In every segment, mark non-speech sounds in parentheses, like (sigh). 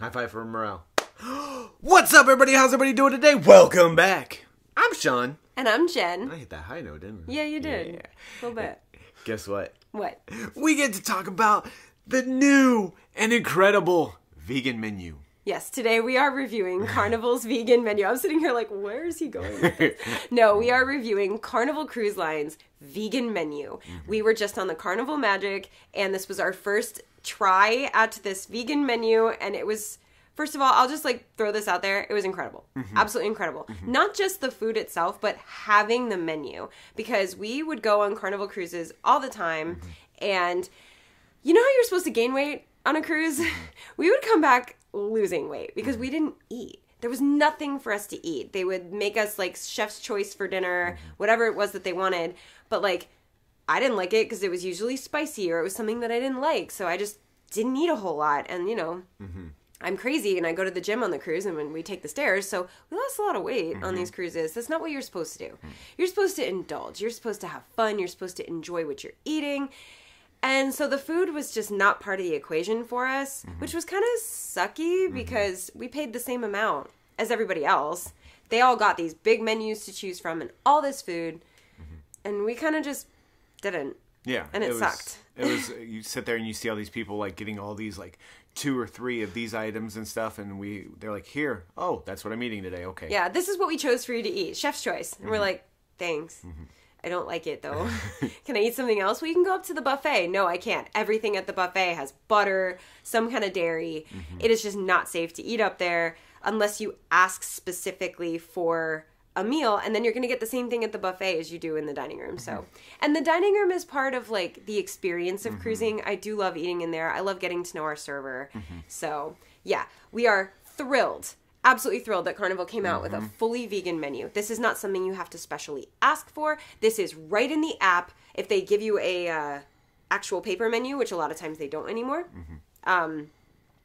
High five for morale. (gasps) What's up, everybody? How's everybody doing today? Welcome back. I'm Sean. And I'm Jen. I hit that high note, didn't I? Yeah, you did. Yeah. A little bit. (laughs) Guess what? What? (laughs) We get to talk about the new and incredible vegan menu. Yes, today we are reviewing (laughs) Carnival's vegan menu. I'm sitting here like, where is he going? No, we are reviewing Carnival Cruise Line's vegan menu. Mm-hmm. We were just on the Carnival Magic, and this was our first try at this vegan menu, and it was. First of all, I'll just like throw this out there. It was incredible. Mm-hmm. Absolutely incredible. Mm-hmm. Not just the food itself, but having the menu. Because we would go on carnival cruises all the time mm-hmm. and you know how you're supposed to gain weight on a cruise? (laughs) we would come back losing weight because we didn't eat. There was nothing for us to eat. They would make us like chef's choice for dinner, whatever it was that they wanted. But like, I didn't like it because it was usually spicy or it was something that I didn't like. So I just didn't eat a whole lot. And you know, I'm crazy and I go to the gym on the cruise and when we take the stairs, so we lost a lot of weight on mm-hmm. these cruises. That's not what you're supposed to do. You're supposed to indulge. You're supposed to have fun. You're supposed to enjoy what you're eating. And so the food was just not part of the equation for us, mm-hmm. which was kind of sucky mm-hmm. because we paid the same amount as everybody else. They all got these big menus to choose from and all this food, and we kind of just didn't. Yeah, And it was, sucked. it was you sit there and you see all these people like getting all these like two or three of these items and stuff, and we they're like, here, oh, that's what I'm eating today. Okay, Yeah, this is what we chose for you to eat. Chef's choice. And we're mm-hmm. like, thanks. Mm-hmm. I don't like it though. (laughs) (laughs) can I eat something else? Well, you can go up to the buffet. No, I can't. Everything at the buffet has butter, some kind of dairy. Mm-hmm. It is just not safe to eat up there unless you ask specifically for a meal and then you're going to get the same thing at the buffet as you do in the dining room. So, mm-hmm. and the dining room is part of like the experience of mm-hmm. cruising. I do love eating in there. I love getting to know our server. Mm-hmm. So, yeah, we are thrilled absolutely thrilled that Carnival came out with a fully vegan menu. This is not something you have to specially ask for. This is right in the app. If they give you a uh, actual paper menu, which a lot of times they don't anymore, um,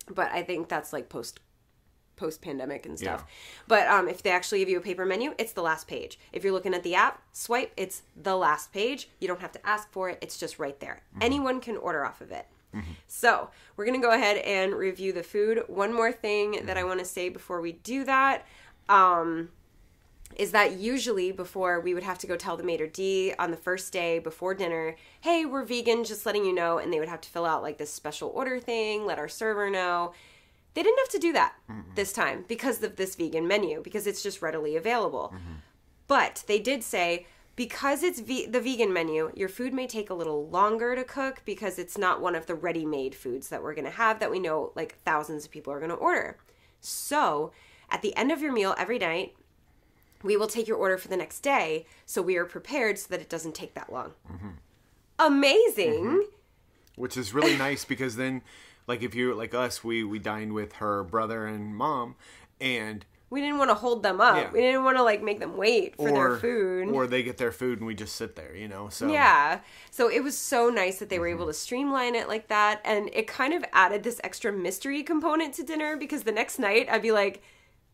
but I think that's like post post pandemic and stuff. But um, if they actually give you a paper menu, it's the last page. If you're looking at the app, swipe, it's the last page. You don't have to ask for it. It's just right there. Anyone can order off of it. So we're gonna go ahead and review the food. One more thing that I want to say before we do that um, is that usually before we would have to go tell the maitre d on the first day before dinner, hey, we're vegan, just letting you know, and they would have to fill out like this special order thing, let our server know. They didn't have to do that mm-hmm. this time because of this vegan menu because it's just readily available. Mm-hmm. But they did say because it's ve- the vegan menu, your food may take a little longer to cook because it's not one of the ready-made foods that we're going to have that we know like thousands of people are going to order. So, at the end of your meal every night, we will take your order for the next day so we are prepared so that it doesn't take that long. Mm-hmm. Amazing. which is really nice because then, like if you like us, we we dined with her brother and mom, and We didn't want to hold them up. Yeah. We didn't want to like make them wait for or their food. or they get their food and we just sit there, you know. So Yeah. So it was so nice that they were mm-hmm. able to streamline it like that. And it kind of added this extra mystery component to dinner because the next night I'd be like,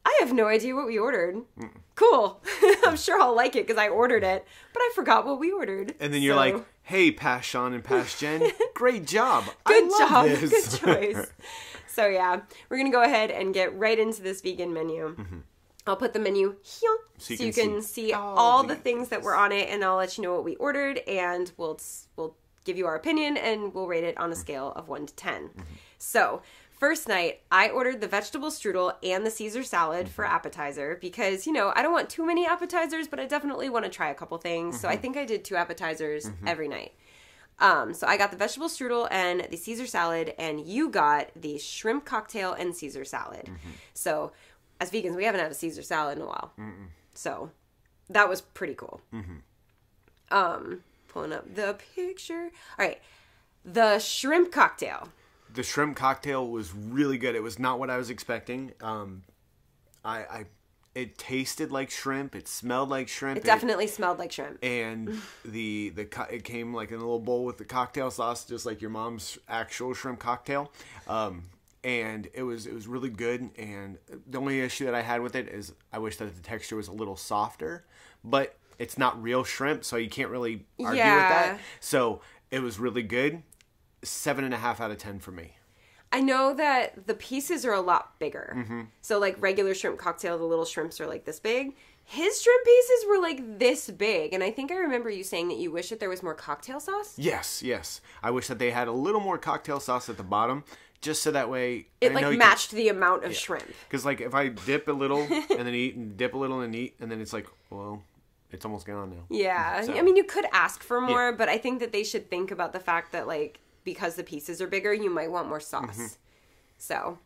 I have no idea what we ordered. Mm. Cool. (laughs) I'm sure I'll like it because I ordered it, but I forgot what we ordered. And then you're So, like, "Hey, Pass Sean and Pass Jen, (laughs) great job, good job. this." Good choice. (laughs) so yeah, we're going to go ahead and get right into this vegan menu. Mm-hmm. I'll put the menu here so you can, see, all all the things that were on it, and I'll let you know what we ordered, and we'll we'll give you our opinion, and we'll rate it on a mm-hmm. scale of one to 10 mm-hmm. So first night, I ordered the vegetable strudel and the Caesar salad for mm-hmm. appetizer because you know I don't want too many appetizers, but I definitely want to try a couple things. So I mm-hmm. think I did two appetizers mm-hmm. every night. Um, so I got the vegetable strudel and the Caesar salad, and you got the shrimp cocktail and Caesar salad. So, as vegans, we haven't had a Caesar salad in a while. So, that was pretty cool. Um, pulling up the picture. All right, the shrimp cocktail. The shrimp cocktail was really good. It was not what I was expecting. Um, I, I it tasted like shrimp. It smelled like shrimp. It definitely smelled like shrimp. (laughs) and the the it came like in a little bowl with the cocktail sauce, just like your mom's actual shrimp cocktail. Um, and it was it was really good. And the only issue that I had with it is I wish that the texture was a little softer, but it's not real shrimp, so you can't really argue Yeah. with that. So it was really good. Seven and a half out of ten for me. I know that the pieces are a lot bigger. Mm-hmm. So like regular shrimp cocktail, the little shrimps are like this big. His shrimp pieces were like this big, and I think I remember you saying that you wish that there was more cocktail sauce. Yes, yes. I wish that they had a little more cocktail sauce at the bottom, just so that way It like matched the amount of shrimp. Because like if I dip a little (laughs) and then eat and dip a little and eat, and then it's like, well, it's almost gone now. Yeah, So- I mean you could ask for more, but I think that they should think about the fact that like because the pieces are bigger, you might want more sauce. Mm-hmm. So.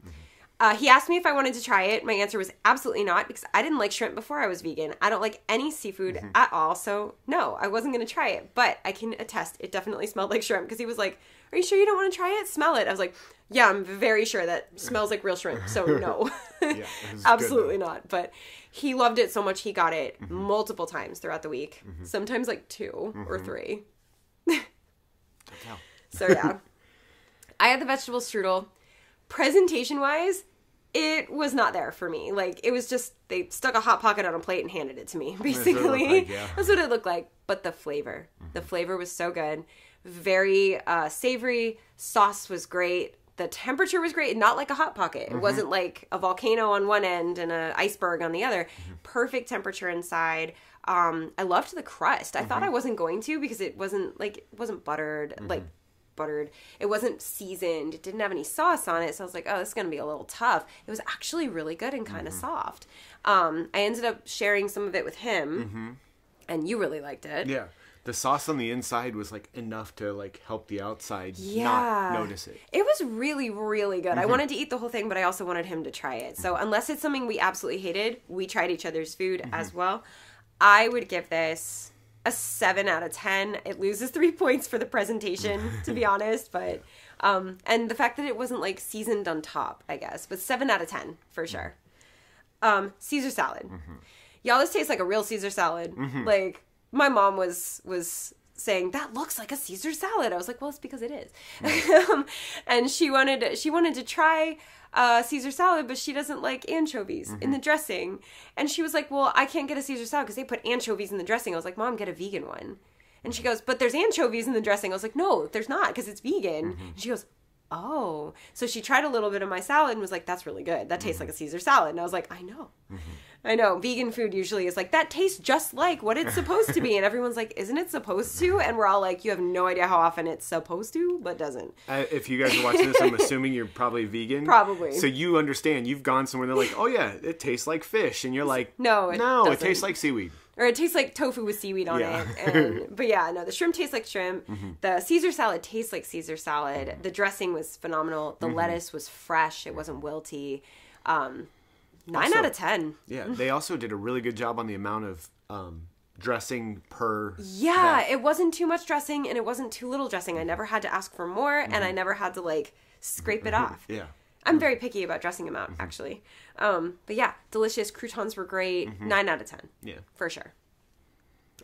Uh, he asked me if I wanted to try it. My answer was absolutely not because I didn't like shrimp before I was vegan. I don't like any seafood Mm-hmm. at all, so no, I wasn't going to try it. But I can attest, it definitely smelled like shrimp because he was like, "Are you sure you don't want to try it? Smell it." I was like, "Yeah, I'm very sure that (laughs) smells like real shrimp." So no, (laughs) good, absolutely not. But he loved it so much he got it Mm-hmm. multiple times throughout the week, sometimes like 2 or Mm-hmm. three. (laughs) Wow. So yeah, (laughs) I had the vegetable strudel. Presentation wise, it was not there for me. Like it was just they stuck a hot pocket on a plate and handed it to me. (laughs) Basically, looked like, yeah. that's what it looked like. But the flavor, the flavor was so good, very uh, savory. Sauce was great. The temperature was great, not like a hot pocket. It wasn't like a volcano on one end and an iceberg on the other. Perfect temperature inside. Um, I loved the crust. I thought I wasn't going to because it wasn't like it wasn't buttered like buttered. It wasn't seasoned. It didn't have any sauce on it. So I was like, oh, this is going to be a little tough. It was actually really good and kind of mm-hmm. soft. Um, I ended up sharing some of it with him, mm-hmm. and you really liked it. Yeah. The sauce on the inside was like enough to like help the outside Yeah. not notice it. It was really, really good. I mm-hmm. wanted to eat the whole thing, but I also wanted him to try it. So, unless it's something we absolutely hated, we tried each other's food as well. I would give this a 7 out of 10. It loses three points for the presentation, to be (laughs) honest, but. Um, and the fact that it wasn't like seasoned on top, I guess, but 7 out of 10 for sure. Um, Caesar salad. Y'all, this tastes like a real Caesar salad. Like my mom was was saying that looks like a Caesar salad. I was like, well, it's because it is. (laughs) um, and she wanted she wanted to try uh, Caesar salad, but she doesn't like anchovies in the dressing. And she was like, well, I can't get a Caesar salad because they put anchovies in the dressing. I was like, mom, get a vegan one. And she goes, but there's anchovies in the dressing. I was like, no, there's not because it's vegan. And she goes, oh. So she tried a little bit of my salad and was like, that's really good. That tastes like a Caesar salad. And I was like, I know. I know. Vegan food usually is like, that tastes just like what it's supposed to be. And everyone's like, isn't it supposed to? And we're all like, you have no idea how often it's supposed to, but doesn't. Uh, if you guys are watching this, I'm assuming you're probably vegan. Probably. So you understand. You've gone somewhere. They're like, "Oh yeah, it tastes like fish," and you're like, No, it no, it doesn't. tastes like seaweed." or it tastes like tofu with seaweed on Yeah. it. And, (laughs) but yeah, no, the shrimp tastes like shrimp. The Caesar salad tastes like Caesar salad. The dressing was phenomenal. The lettuce was fresh. It wasn't wilty. Um, nine Also- out of ten. Yeah. They also did a really good job on the amount of um, dressing per. Yeah, it wasn't too much dressing and it wasn't too little dressing. I never had to ask for more, and I mm-hmm. never had to like scrape it mm-hmm. off. Yeah. I'm mm. very picky about dressing amount, mm-hmm. actually. Um, but yeah, delicious. Croutons were great. Nine out of ten. Yeah. for sure.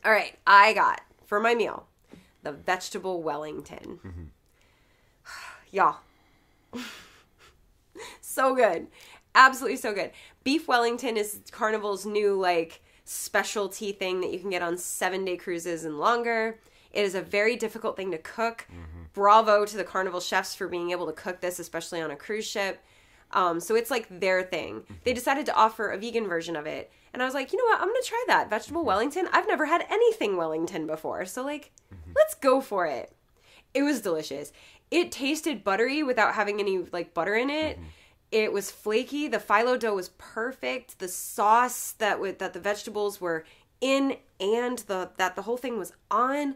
All right, I got for my meal the vegetable Wellington. (sighs) Y'all, (laughs) so good, absolutely so good. Beef Wellington is Carnival's new like specialty thing that you can get on seven day cruises and longer. It is a very difficult thing to cook. Mm-hmm. Bravo to the Carnival chefs for being able to cook this, especially on a cruise ship. Um, so it's like their thing. Mm-hmm. They decided to offer a vegan version of it. And I was like, you know what? I'm going to try that. Vegetable mm-hmm. Wellington. I've never had anything Wellington before. So, like, let's go for it. It was delicious. It tasted buttery without having any, like, butter in it. It was flaky. The phyllo dough was perfect. The sauce that with that the vegetables were in and the that the whole thing was on.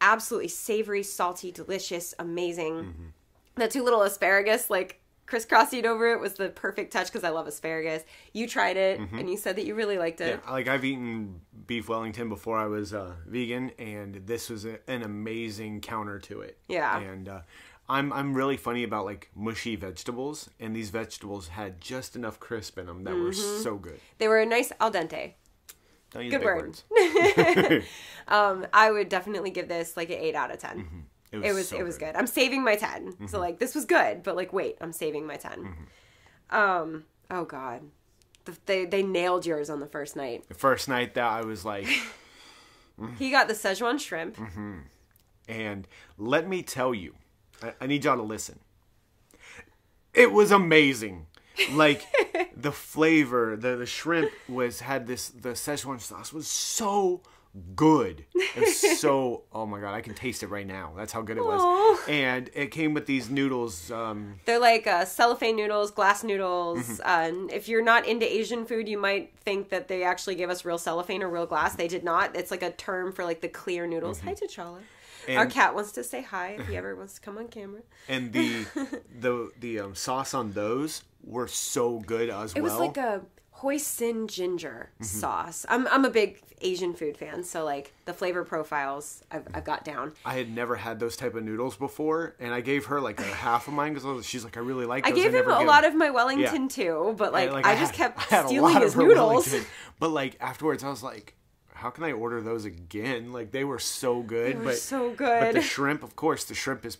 Absolutely savory, salty, delicious, amazing. The two little asparagus like crisscrossing over it was the perfect touch because I love asparagus. You tried it and you said that you really liked it. Yeah, like I've eaten beef Wellington before I was uh, vegan, and this was a, an amazing counter to it. Yeah. and uh, I'm I'm really funny about like mushy vegetables, and these vegetables had just enough crisp in them that were Mm-hmm. so good. They were a nice al dente. Don't use Good big word. words. (laughs) (laughs) Um, I would definitely give this like an eight out of 10 It was, It was so it was good. I'm saving my 10 So like this was good, but like wait, I'm saving my 10 Um. Oh God, the, they they nailed yours on the first night. The first night that I was like, (laughs) He got the Szechuan shrimp. and let me tell you, I, I need y'all to listen. It was amazing. Like (laughs) the flavor, the the shrimp was had this the Szechuan sauce was so good. It was so (laughs) oh my god, I can taste it right now. That's how good it was. Aw. And it came with these noodles. Um, They're like uh, cellophane noodles, glass noodles. Mm-hmm. Uh, if you're not into Asian food, you might think that they actually gave us real cellophane or real glass. They did not. It's like a term for like the clear noodles. Hi, T'Challa. Our Mm-hmm. Cat wants to say hi if he ever wants to come on camera. and the (laughs) the the um, sauce on those were so good as It well. was like a hoisin ginger Mm-hmm. sauce. I'm I'm a big Asian food fan, so like the flavor profiles I've, I've got down. I had never had those type of noodles before, and I gave her like a (laughs) half of mine because she's like, I really like. I Those. gave him a lot of my Wellington Yeah. too, but like, And, I, just had- kept I had a stealing his noodles. Wellington. But like afterwards, I was like, how can I order those again? Like they were so good. were but so good. But the shrimp, of course, the shrimp is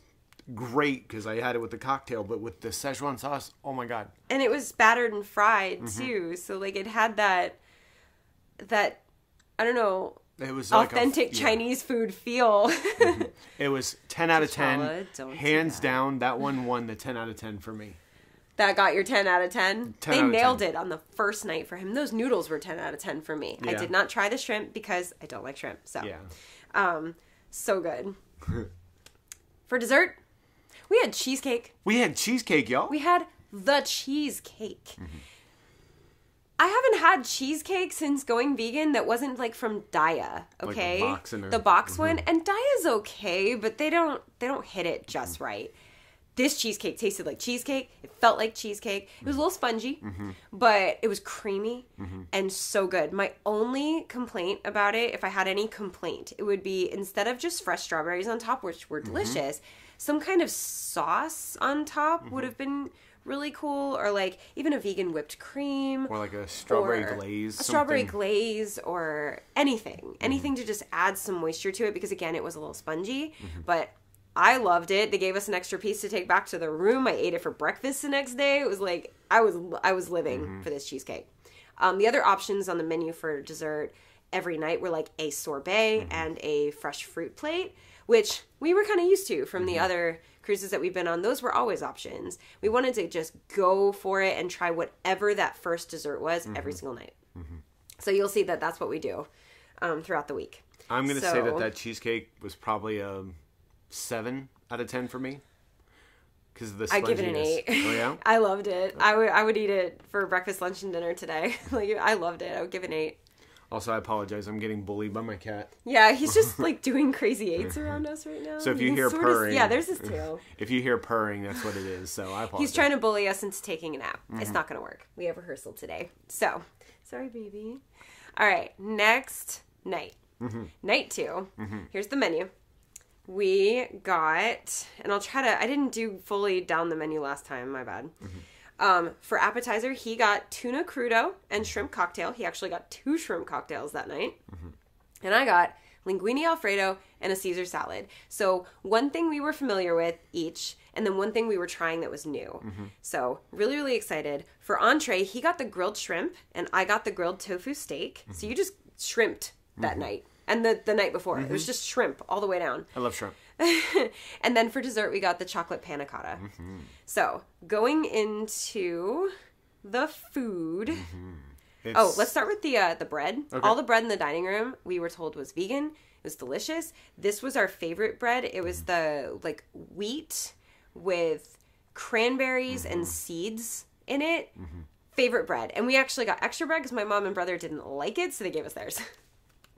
great because I had it with the cocktail. But with the Szechuan sauce, oh my god, and it was battered and fried Mm-hmm. too so like it had that that i don't know it was like a- authentic yeah. chinese food feel (laughs) It was ten out of ten, hands that. down. That one (laughs) won the ten out of ten for me. That got your 10 out of 10 10 they of nailed 10. it on the first night for him. Those noodles were 10 out of 10 for me. I did not try the shrimp because i don't like shrimp so. Yeah, um so good. (laughs) For dessert we had cheesecake. We had cheesecake, y'all. we had the cheesecake. Mm-hmm. I haven't had cheesecake since going vegan that wasn't like from Daiya. the Okay, box and a- the box one, and Daiya's okay, but they don't they don't hit it just right. This cheesecake tasted like cheesecake. It felt like cheesecake. It was a little spongy, but it was creamy and so good. My only complaint about it, if I had any complaint, it would be instead of just fresh strawberries on top, which were delicious, some kind of sauce on top would have been really cool, or like even a vegan whipped cream or like a strawberry glaze. a strawberry something. Mm-hmm. glaze, or anything, anything to just add some moisture to it because again, it was a little spongy, Mm-hmm. but. I loved it. They gave us an extra piece to take back to the room. I ate it for breakfast the next day. It was like I was I was living Mm-hmm. for this cheesecake. Um, the other options on the menu for dessert every night were like a sorbet Mm-hmm. and a fresh fruit plate, which we were kind of used to from the Mm-hmm. other cruises that we've been on. Those were always options. We wanted to just go for it and try whatever that first dessert was every Mm-hmm. single night. So you'll see that that's what we do um, throughout the week. I'm gonna say that that cheesecake was probably a seven out of ten for me because of the. I give it an eight. Oh yeah. (laughs) I loved it. I would I would eat it for breakfast, lunch, and dinner today. (laughs) like I loved it. I would give it an eight. Also, I apologize. I'm getting bullied by my cat. Yeah, he's just (laughs) like doing crazy eights around us right now. So if you He's hear sort of- purring- yeah, there's his tail. If you hear purring, that's what it is. So I apologize. He's trying to bully us into taking a nap. Mm-hmm. It's not going to work. We have rehearsal today. So, sorry, baby. All right, next night. Mm-hmm. Night 2 Here's the menu. We got, and I'll try to, I didn't do fully down the menu last time, my bad. Mm-hmm. Um, for appetizer, he got tuna crudo and shrimp cocktail. He actually got two shrimp cocktails that night. And I got linguine alfredo and a Caesar salad. So one thing we were familiar with each, and then one thing we were trying that was new. So really, really excited. For entree, he got the grilled shrimp, and I got the grilled tofu steak. So you just shrimped that night. And the, the night before, it was mm-hmm. just shrimp all the way down. I love shrimp. (laughs) and then for dessert, we got the chocolate panna cotta. Mm-hmm. So going into the food. Mm-hmm. Oh, it's, Oh, let's start with the uh, the bread. All the bread in the dining room we were told was vegan. It was delicious. This was our favorite bread. It was the like wheat with cranberries and seeds in it. Favorite bread, and we actually got extra bread because my mom and brother didn't like it, so they gave us theirs. (laughs)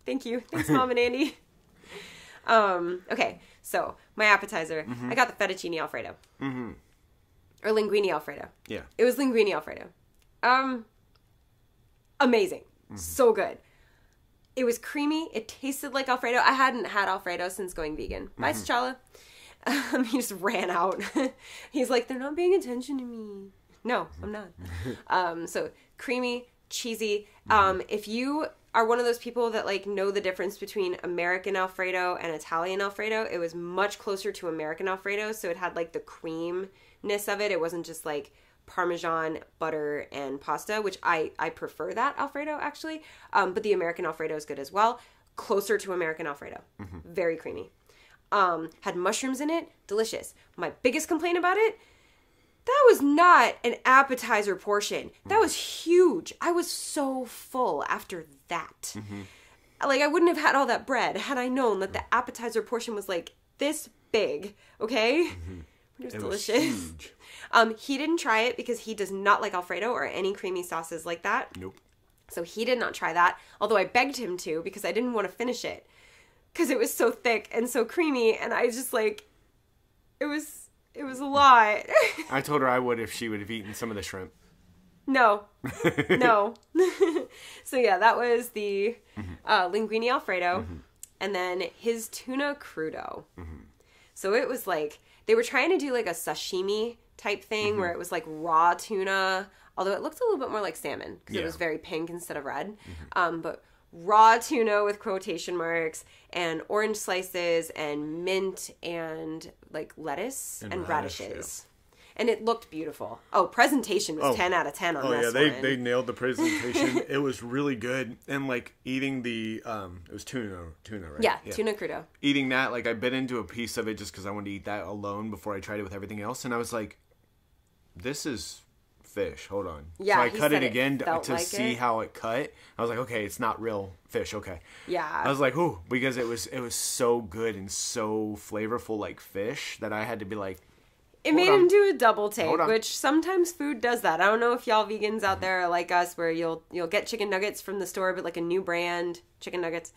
Thank you, (laughs) thanks, mom and Andy. Um, okay, so my appetizer, I got the fettuccine alfredo, mm-hmm. or linguine alfredo. Yeah. It was linguine alfredo. Um, amazing, so good. It was creamy. It tasted like Alfredo. I hadn't had Alfredo since going vegan. Bye, T'Challa. Um, (laughs) he just ran out. (laughs) He's like, they're not paying attention to me. No, I'm not. um, so creamy, cheesy. Um, if you are one of those people that like know the difference between American Alfredo and Italian Alfredo, it was much closer to American Alfredo. So it had like the creamness of it. It wasn't just like parmesan butter and pasta which i i prefer that alfredo actually um, but the american alfredo is good as well closer to american alfredo very creamy um, had mushrooms in it delicious my biggest complaint about it That was not an appetizer portion. That was huge. I was so full after that. Like I wouldn't have had all that bread had I known that the appetizer portion was like this big. Okay, it was It was delicious. huge. (laughs) Um, he didn't try it because he does not like Alfredo or any creamy sauces like that. Nope. So he did not try that, although I begged him to because I didn't want to finish it because it was so thick and so creamy, and I just like it was it was a lot. (laughs) I told her I would if she would have eaten some of the shrimp. No, no. (laughs) so yeah, that was the Mm-hmm. uh, linguine alfredo, and then his tuna crudo. Mm-hmm. So it was like they were trying to do like a sashimi type thing Mm-hmm. where it was like raw tuna, although it looked a little bit more like salmon because it Yeah. Mm-hmm. was very pink instead of red. Um, but raw tuna with quotation marks and orange slices and mint and like lettuce and, And radish, radishes. And it looked beautiful. Oh, presentation was Oh. 10 out of 10 on Oh this yeah, they one. they nailed the presentation. (laughs) it was really good, and like eating the um, it was tuna tuna right? yeah, tuna crudo. Eating that, like I bit into a piece of it just because I wanted to eat that alone before I tried it with everything else, and I was like, this is fish. Hold on. Yeah, So I cut it it again felt to like see it. how it cut. I was like, okay, it's not real fish. Okay. Yeah. I was like, ooh, because it was it was so good and so flavorful like fish that I had to be like, It made on. him do a double take, Hold on. which sometimes food does that. I don't know if y'all vegans out there are like us, where you'll you'll get chicken nuggets from the store, but like a new brand chicken nuggets,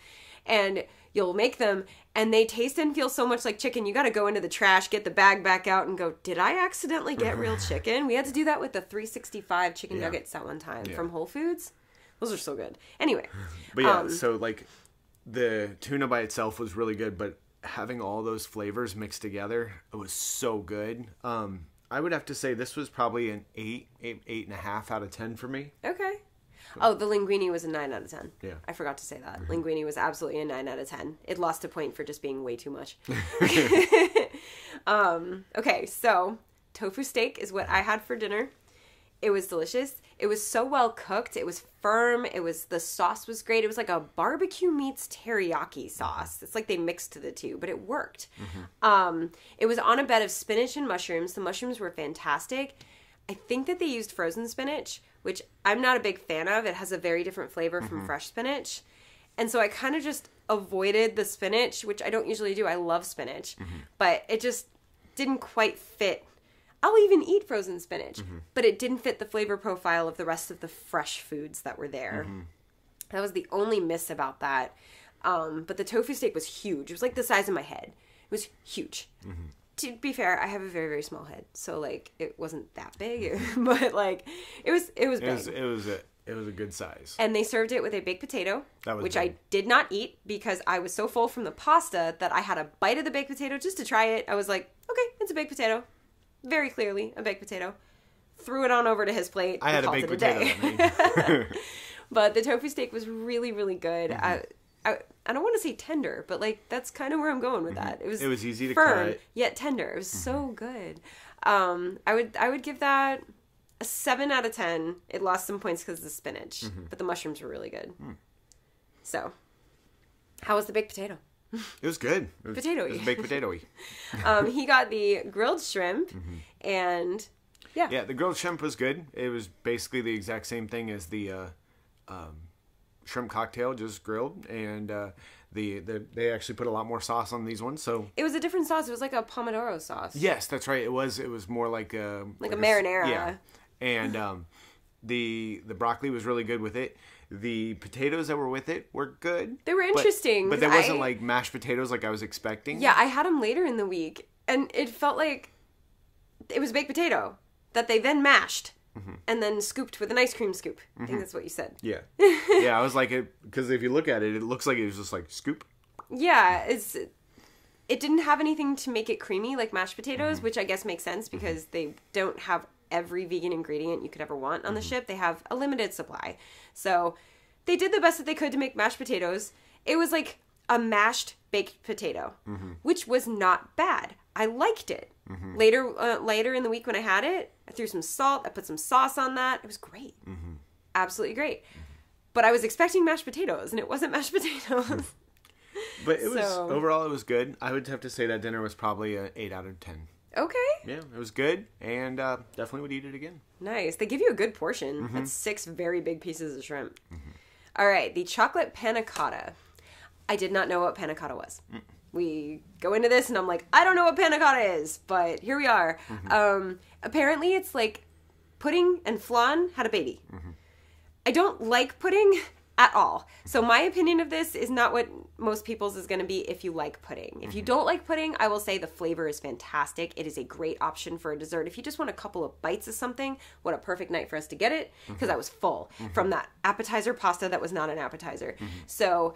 and you'll make them, and they taste and feel so much like chicken. You got to go into the trash, get the bag back out, and go. Did I accidentally get real (laughs) chicken? We had to do that with the 365 chicken Yeah. nuggets that one time Yeah. from Whole Foods. Those are so good. Anyway, (laughs) But yeah, Um, so like the tuna by itself was really good, but having all those flavors mixed together, it was so good. Um, I would have to say this was probably an eight, eight, eight and a half out of ten for me. Okay. Oh, the linguine was a 9 out of 10. Yeah. I forgot to say that. Linguine was absolutely a 9 out of 10. It lost a point for just being way too much. (laughs) (laughs) um, okay, so tofu steak is what I had for dinner. It was delicious. It was so well cooked. It was firm. It was the sauce was great. It was like a barbecue meets teriyaki sauce. It's like they mixed the two, but it worked. Mm-hmm. Um, it was on a bed of spinach and mushrooms. The mushrooms were fantastic. I think that they used frozen spinach, which I'm not a big fan of. It has a very different flavor from mm-hmm. fresh spinach. And so I kind of just avoided the spinach, which I don't usually do. I love spinach, mm-hmm. but it just didn't quite fit. I'll even eat frozen spinach, mm-hmm. but it didn't fit the flavor profile of the rest of the fresh foods that were there. Mm-hmm. That was the only miss about that. Um, but the tofu steak was huge. It was like the size of my head. It was huge. Mm-hmm. To be fair, I have a very very small head, so like it wasn't that big, (laughs) but like it was it was It big. was it was a it was a good size. and they served it with a baked potato, which big. I did not eat because I was so full from the pasta that I had a bite of the baked potato just to try it. I was like, okay, it's a baked potato, very clearly a baked potato. Threw it on over to his plate. I had a baked potato. day. (laughs) But the tofu steak was really, really good. Mm-hmm. I, I, I don't want to say tender, but like that's kind of where I'm going with that. It was Mm-hmm. It was easy to firm, cut. Mm-hmm. yet tender. It was so good. Um, I would I would give that a seven out of ten. It lost some points because of the spinach, Mm-hmm. but the mushrooms were really good. Hmm. So, how was the baked potato? It was good. It was, Potato-y. It was baked potatoy. (laughs) Um, he got the grilled shrimp, and yeah, Mm-hmm. Yeah, the grilled shrimp was good. It was basically the exact same thing as the uh, um, shrimp cocktail, just grilled, and uh, the, the they actually put a lot more sauce on these ones. So it was a different sauce. It was like a pomodoro sauce. yes, that's right. It was it was more like a Like a s- marinara. Yeah, and um, the the broccoli was really good with it. The potatoes that were with it were good. They were interesting, but, there wasn't I- like mashed potatoes like I was expecting. Yeah, I had them later in the week, and it felt like it was baked potato that they then mashed Mm-hmm. and then scooped with an ice cream scoop. I think that's what you said. yeah, (laughs) yeah. I was like it because if you look at it, it looks like it was just like scoop. Yeah, it's it didn't have anything to make it creamy like mashed potatoes, Mm-hmm. which I guess makes sense because they don't have every vegan ingredient you could ever want on the Mm-hmm. ship. They have a limited supply. So they did the best that they could to make mashed potatoes. It was like a mashed baked potato, Mm-hmm. which was not bad. I liked it. Later uh, later in the week when I had it, I threw some salt, I put some sauce on that. It was great. Mm-hmm. Absolutely great. But I was expecting mashed potatoes and it wasn't mashed (laughs) potatoes. But it was So- overall it was good. I would have to say that dinner was probably an eight out of ten. Okay. Yeah, it was good, and uh, definitely would eat it again. Nice. They give you a good portion. Mm-hmm. That's six very big pieces of shrimp. All right, the chocolate panna cotta. I did not know what panna cotta was. We go into this, and I'm like, I don't know what panna cotta is, but here we are. Mm-hmm. Um, apparently, it's like pudding and flan had a baby. Mm-hmm. I don't like pudding at all. So my opinion of this is not what most people's is going to be if you like pudding. If you mm-hmm. don't like pudding, I will say the flavor is fantastic. It is a great option for a dessert. If you just want a couple of bites of something, what a perfect night for us to get it because I mm-hmm. was full mm-hmm. from that appetizer pasta that was not an appetizer. So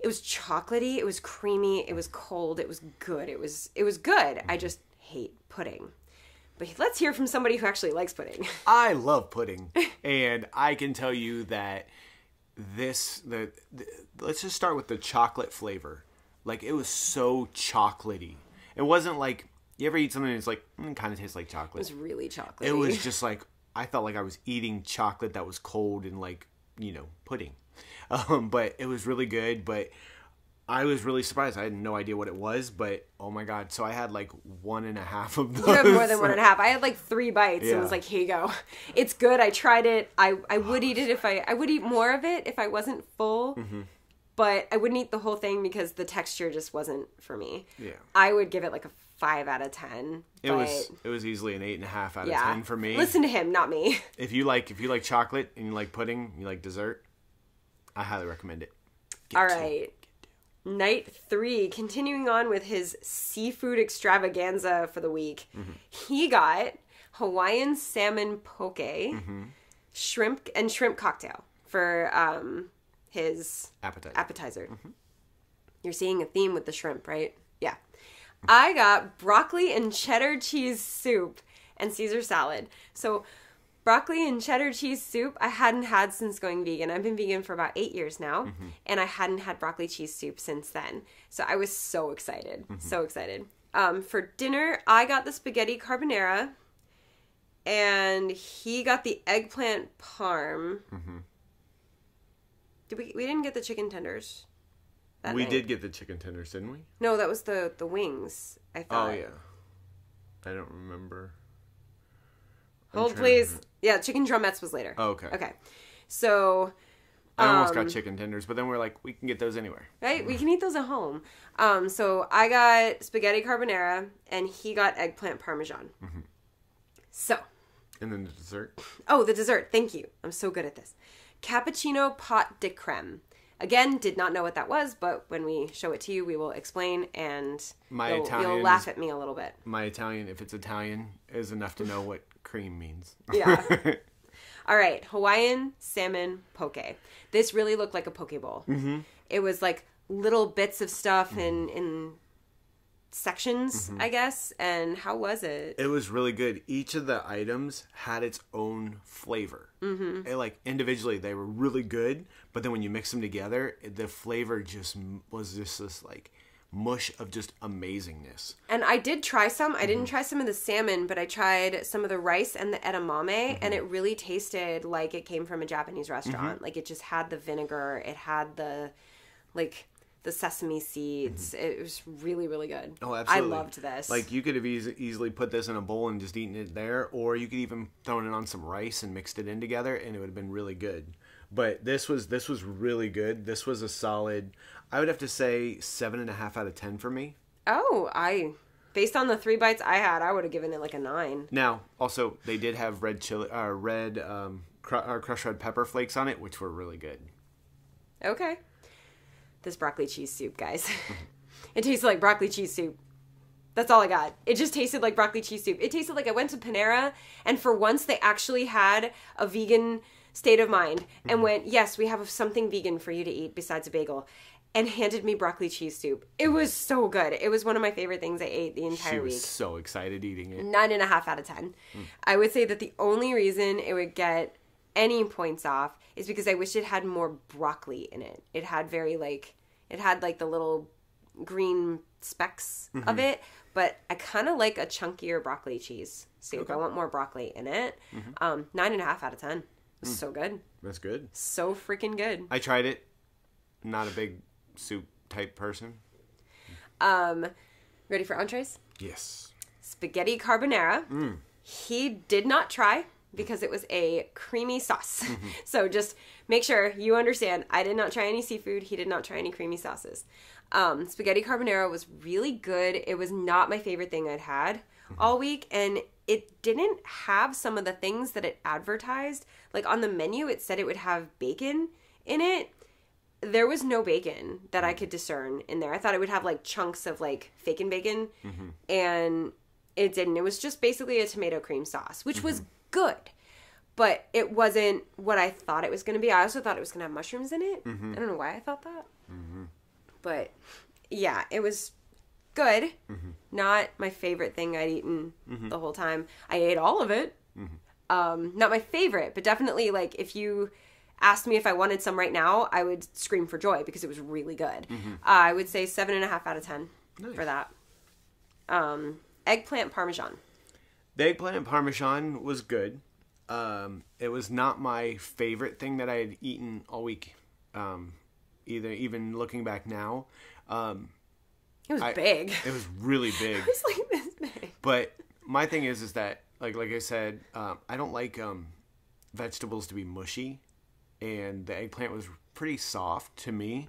it was chocolatey, it was creamy, it was cold, it was good. It was it was good. I just hate pudding. But let's hear from somebody who actually likes pudding. I love pudding, (laughs) and I can tell you that this the, the let's just start with the chocolate flavor. Like it was so chocolatey. It wasn't like you ever eat something that's like mm, kind of tastes like chocolate. It was really chocolate. It was just like I felt like I was eating chocolate that was cold and like you know pudding. (laughs) Um, but it was really good. But I was really surprised. I had no idea what it was. But oh my god! So I had like one and a half of those. You more than one and a half. I had like three bites and Yeah. was like, "Here you go. It's good. I tried it. I I would eat it if I I would eat more of it if I wasn't full, Mm-hmm. but I wouldn't eat the whole thing because the texture just wasn't for me. Yeah. I would give it like a five out of ten. It was it was easily an eight and a half out of ten for me. Listen to him, not me. (laughs) If you like if you like chocolate and you like pudding, you like dessert, I highly recommend it. Get All right. Night three, continuing on with his seafood extravaganza for the week. Mm-hmm. He got Hawaiian salmon poke, Mm-hmm. shrimp, and shrimp cocktail for um, his appetizer. appetizer. Mm-hmm. You're seeing a theme with the shrimp, right? Yeah. I got broccoli and cheddar cheese soup and Caesar salad. So, broccoli and cheddar cheese soup I hadn't had since going vegan. I've been vegan for about eight years now, mm-hmm. and I hadn't had broccoli cheese soup since then. So, I was so excited. Mm-hmm. So excited. Um, for dinner, I got the spaghetti carbonara, and he got the eggplant parm. Mm-hmm. Did we? We didn't get the chicken tenders. we night. did get the chicken tenders, didn't we? No, that was the the wings. I oh, thought. Oh yeah. I don't remember. Hold please. Yeah, chicken drumettes was later. Oh, okay. Okay. So I almost Um, got chicken tenders, but then we're like, we can get those anywhere. right, we can eat those at home. Um, so I got spaghetti carbonara, and he got eggplant parmesan. Mm-hmm. So, And then the dessert. oh, the dessert. Thank you. I'm so good at this. Cappuccino pot de creme. Again, did not know what that was, but when we show it to you, we will explain, and My you'll, Italian you'll laugh at me a little bit. My Italian, if it's Italian, is enough to know what cream means. Yeah. (laughs) All right, Hawaiian salmon poke. This really looked like a poke bowl. Mm-hmm. It was like little bits of stuff in in sections, I guess. And how was it? It was really good. Each of the items had its own flavor. Mm-hmm. like individually, they were really good, but then when you mix them together, the flavor just was just this like mush of just amazingness. And I did try some. I didn't mm-hmm. try some of the salmon, but I tried some of the rice and the edamame, and mm-hmm. it really tasted like it came from a Japanese restaurant. Mm-hmm. Like it just had the vinegar, it had the like the sesame seeds. It was really really good. Oh, absolutely. I loved this. Like you could have eas- easily put this in a bowl and just eaten it there, or you could even thrown it on some rice and mixed it in together, and it would have been really good. But this was this was really good. This was a solid. I would have to say seven and a half out of ten for me. Oh, I based on the three bites I had, I would have given it like a nine. Now, also they did have red chili, uh, red um, cr- uh, crushed red pepper flakes on it, which were really good. Okay. This broccoli cheese soup, guys. (laughs) it tasted like broccoli cheese soup. That's all I got. It just tasted like broccoli cheese soup. It tasted like I went to Panera and for once they actually had a vegan state of mind and went, "Yes, we have something vegan for you to eat besides a bagel." And handed me broccoli cheese soup. It was so good. It was one of my favorite things I ate the entire week. She was week. so excited eating it. nine and a half out of ten. I would say that the only reason it would get any points off is because I wish it had more broccoli in it. It had very like it had like the little green specks of mm-hmm. it, but I kind of like a chunkier broccoli cheese soup. I want more broccoli in it. Mm-hmm. Um, nine and a half out of ten. It was mm. So good, That's good. so freaking good. I tried it. Not a big soup type person. Um, ready for entrees? Yes. spaghetti carbonara. He did not try because it was a creamy sauce. (laughs) so just make sure you understand I did not try any seafood. He did not try any creamy sauces. Um, spaghetti carbonara was really good. It was not my favorite thing I'd had all week, and it didn't have some of the things that it advertised. Like on the menu, it said it would have bacon in it. There was no bacon that I mm. could discern in there. I thought it would have like chunks of like bacon bacon, and it didn't. It was just basically a tomato cream sauce, which was mm-hmm. good, but it wasn't what I thought it was going to be. I also thought it was going to have mushrooms in it. Mm-hmm. I don't know why I thought that, but yeah, it was good. Not my favorite thing I'd eaten the whole time. I ate all of it. Um, not my favorite, but definitely like if you asked me if I wanted some right now, I would scream for joy because it was really good. Uh, I would say seven and a half out of ten for that. Um, eggplant parmesan. The eggplant parmesan was good. Um, it was not my favorite thing that I had eaten all week. Um, either even looking back now, um, It was I- big. it was really (laughs) big. It was like this big. But my thing is, is that like like I said, um, I don't like um, vegetables to be mushy, and the eggplant was pretty soft to me.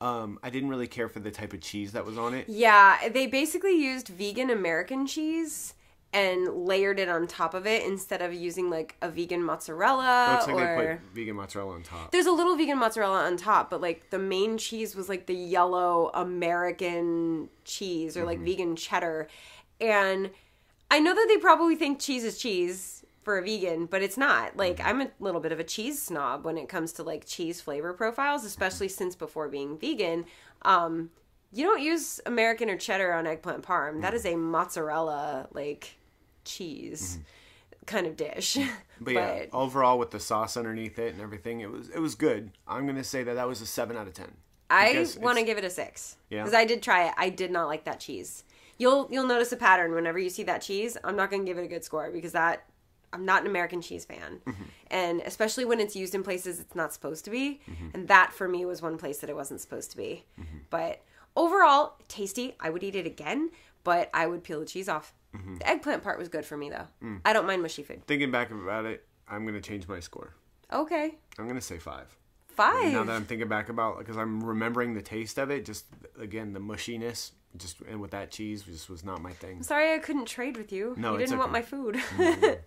Um, I didn't really care for the type of cheese that was on it. Yeah, they basically used vegan American cheese and layered it on top of it instead of using like a vegan mozzarella Looks like or they put vegan mozzarella on top. there's a little vegan mozzarella on top, but like the main cheese was like the yellow American cheese or like Mm-hmm. vegan cheddar. And I know that they probably think cheese is cheese for a vegan, but it's not. Like Mm-hmm. I'm a little bit of a cheese snob when it comes to like cheese flavor profiles, especially since before being vegan. Um you don't use American or cheddar on eggplant parm. That is a mozzarella like cheese kind of dish. Mm-hmm. (laughs) But, yeah, overall with the sauce underneath it and everything, it was it was good. I'm gonna say that that was a seven out of ten. I want to give it a six. Yeah? Because I did try it. I did not like that cheese. You'll you'll notice a pattern whenever you see that cheese. I'm not going to give it a good score because that I'm not an American cheese fan, Mm-hmm. and especially when it's used in places it's not supposed to be. Mm-hmm. And that for me was one place that it wasn't supposed to be. But overall, tasty. I would eat it again, but I would peel the cheese off. Mm-hmm. The eggplant part was good for me though. Mm. I don't mind mushy food. Thinking back about it, I'm gonna change my score. Okay, I'm gonna say five. five. Now that I'm thinking back about, because I'm remembering the taste of it, just again the mushiness, just and with that cheese, just was not my thing. Sorry I couldn't trade with you. No, you didn't want okay. my food. (laughs)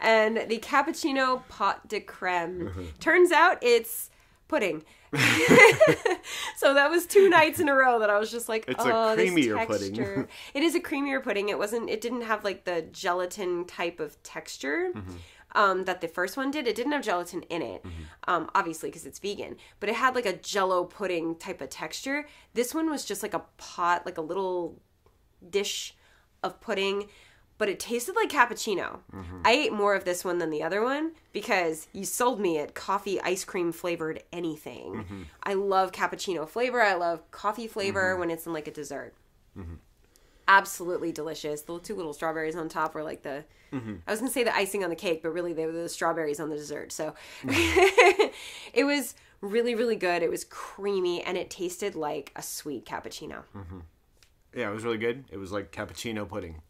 and the cappuccino pot de creme. Mm-hmm. Turns out it's pudding. (laughs) (laughs) so that was two nights in a row that I was just like, It's a oh, this creamier pudding." texture." (laughs) it is a creamier pudding. It wasn't. It didn't have like the gelatin type of texture. Mm-hmm. Um, that the first one did. It didn't have gelatin in it, um, obviously because it's vegan. But it had like a Jello pudding type of texture. This one was just like a pot, like a little dish of pudding, but it tasted like cappuccino. Mm-hmm. I ate more of this one than the other one because you sold me it coffee ice cream flavored anything. Mm-hmm. I love cappuccino flavor. I love coffee flavor mm-hmm. when it's in like a dessert. Absolutely delicious. The two little strawberries on top were like the I was gonna say the icing on the cake, but really they were the strawberries on the dessert. So (laughs) it was really, really good. It was creamy and it tasted like a sweet cappuccino. Yeah, it was really good. It was like cappuccino pudding.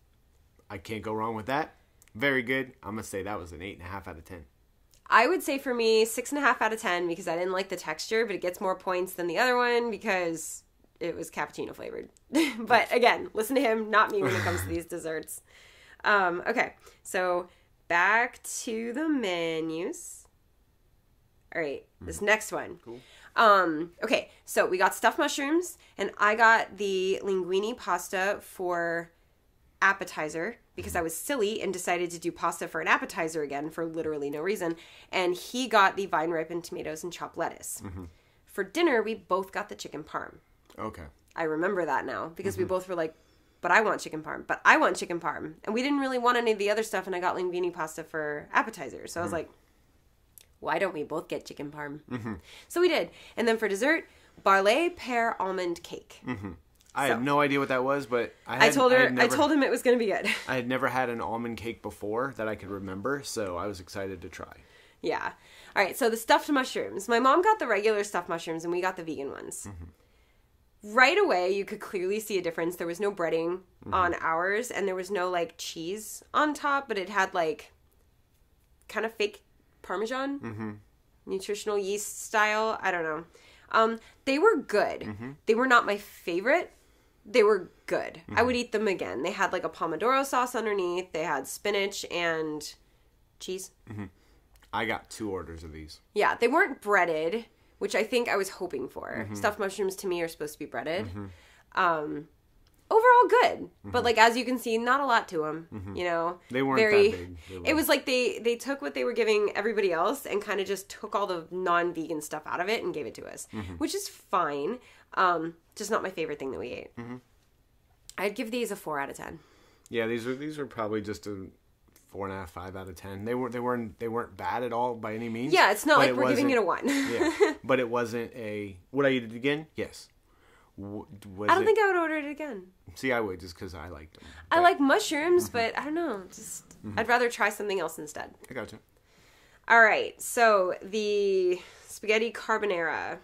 I can't go wrong with that. Very good. I'm gonna say that was an eight and a half out of ten. I would say for me, six and a half out of ten because I didn't like the texture, but it gets more points than the other one because it was cappuccino flavored. (laughs) but again, listen to him, not me when it comes to these desserts. (laughs) Um, okay, so back to the menus. All right, this next one. Cool. Um, okay, so we got stuffed mushrooms, and I got the linguine pasta for appetizer because I was silly and decided to do pasta for an appetizer again for literally no reason. And he got the vine ripened tomatoes and chopped lettuce. Mm-hmm. For dinner, we both got the chicken parm. Okay. I remember that now because we mm-hmm. both were like, but I want chicken parm, but I want chicken parm. And we didn't really want any of the other stuff, and I got linguine pasta for appetizer. So I was mm-hmm. like, why don't we both get chicken parm? So we did. And then for dessert, barley pear almond cake. I So- had no idea what that was, but I, I told her, I, never- told him it was going to be good. I had never had an almond cake before that I could remember, so I was excited to try. Yeah. All right. So the stuffed mushrooms. My mom got the regular stuffed mushrooms, and we got the vegan ones. Mm-hmm. right away you could clearly see a difference. There was no breading mm-hmm. on ours, and there was no like cheese on top, but it had like kind of fake parmesan, mm-hmm. nutritional yeast style. I don't know. Um, they were good. They were not my favorite. They were good. I mm-hmm. would eat them again. They had like a pomodoro sauce underneath. They had spinach and cheese. Mm-hmm. I got two orders of these. Yeah, they weren't breaded, which I think I was hoping for. Mm-hmm. Stuffed mushrooms to me are supposed to be breaded. Um, overall good, but mm-hmm. like as you can see, not a lot to them. Mm-hmm. You know, They weren't that big. They It weren't. was like they they took what they were giving everybody else and kind of just took all the non-vegan stuff out of it and gave it to us, mm-hmm. which is fine. Um, just not my favorite thing that we ate. I'd give these a four out of ten. Yeah, these are these are probably just a four and a half, five out of ten. They were they weren't they weren't bad at all by any means. Yeah, it's not like we're giving it a one. yeah, (laughs) but it wasn't a. Would I eat it again? Yes. Was I don't it- think I would order it again. See, I would just because I liked them. I like mushrooms, mm-hmm. but I don't know. Just mm-hmm. I'd rather try something else instead. I got you. All right, so the spaghetti carbonara,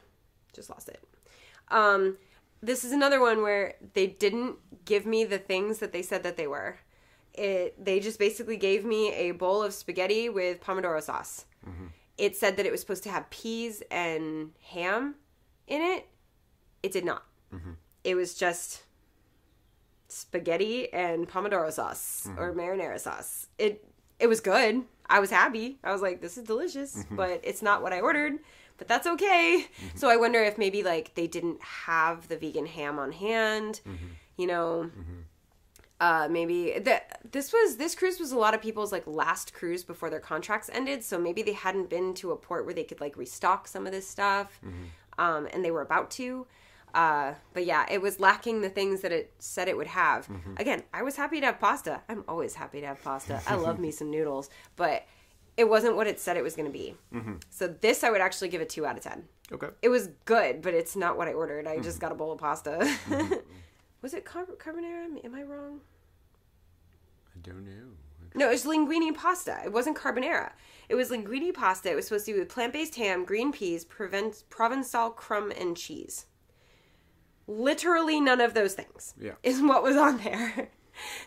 just lost it. Um, this is another one where they didn't give me the things that they said that they were. It they just basically gave me a bowl of spaghetti with pomodoro sauce. Mm-hmm. It said that it was supposed to have peas and ham in it. It did not. Mm-hmm. It was just spaghetti and pomodoro sauce or mm-hmm. marinara sauce. It it was good. I was happy. I was like, this is delicious, mm-hmm. but it's not what I ordered. But that's okay. So I wonder if maybe like they didn't have the vegan ham on hand. You know, uh, maybe that this was this cruise was a lot of people's like last cruise before their contracts ended. So maybe they hadn't been to a port where they could like restock some of this stuff, um, and they were about to. Uh, but yeah, it was lacking the things that it said it would have. Mm-hmm. Again, I was happy to have pasta. I'm always happy to have pasta. I love (laughs) me some noodles, but it wasn't what it said it was going to be. Mm-hmm. So this, I would actually give it two out of ten. Okay. It was good, but it's not what I ordered. I just mm-hmm. got a bowl of pasta. (laughs) was it car- carbonara? Am I wrong? I don't know. No, it was linguine pasta. It wasn't carbonara. It was linguine pasta. It was supposed to be with plant-based ham, green peas, Proven- Provençal crumb, and cheese. Literally none of those things. Yeah. Is what was on there. (laughs)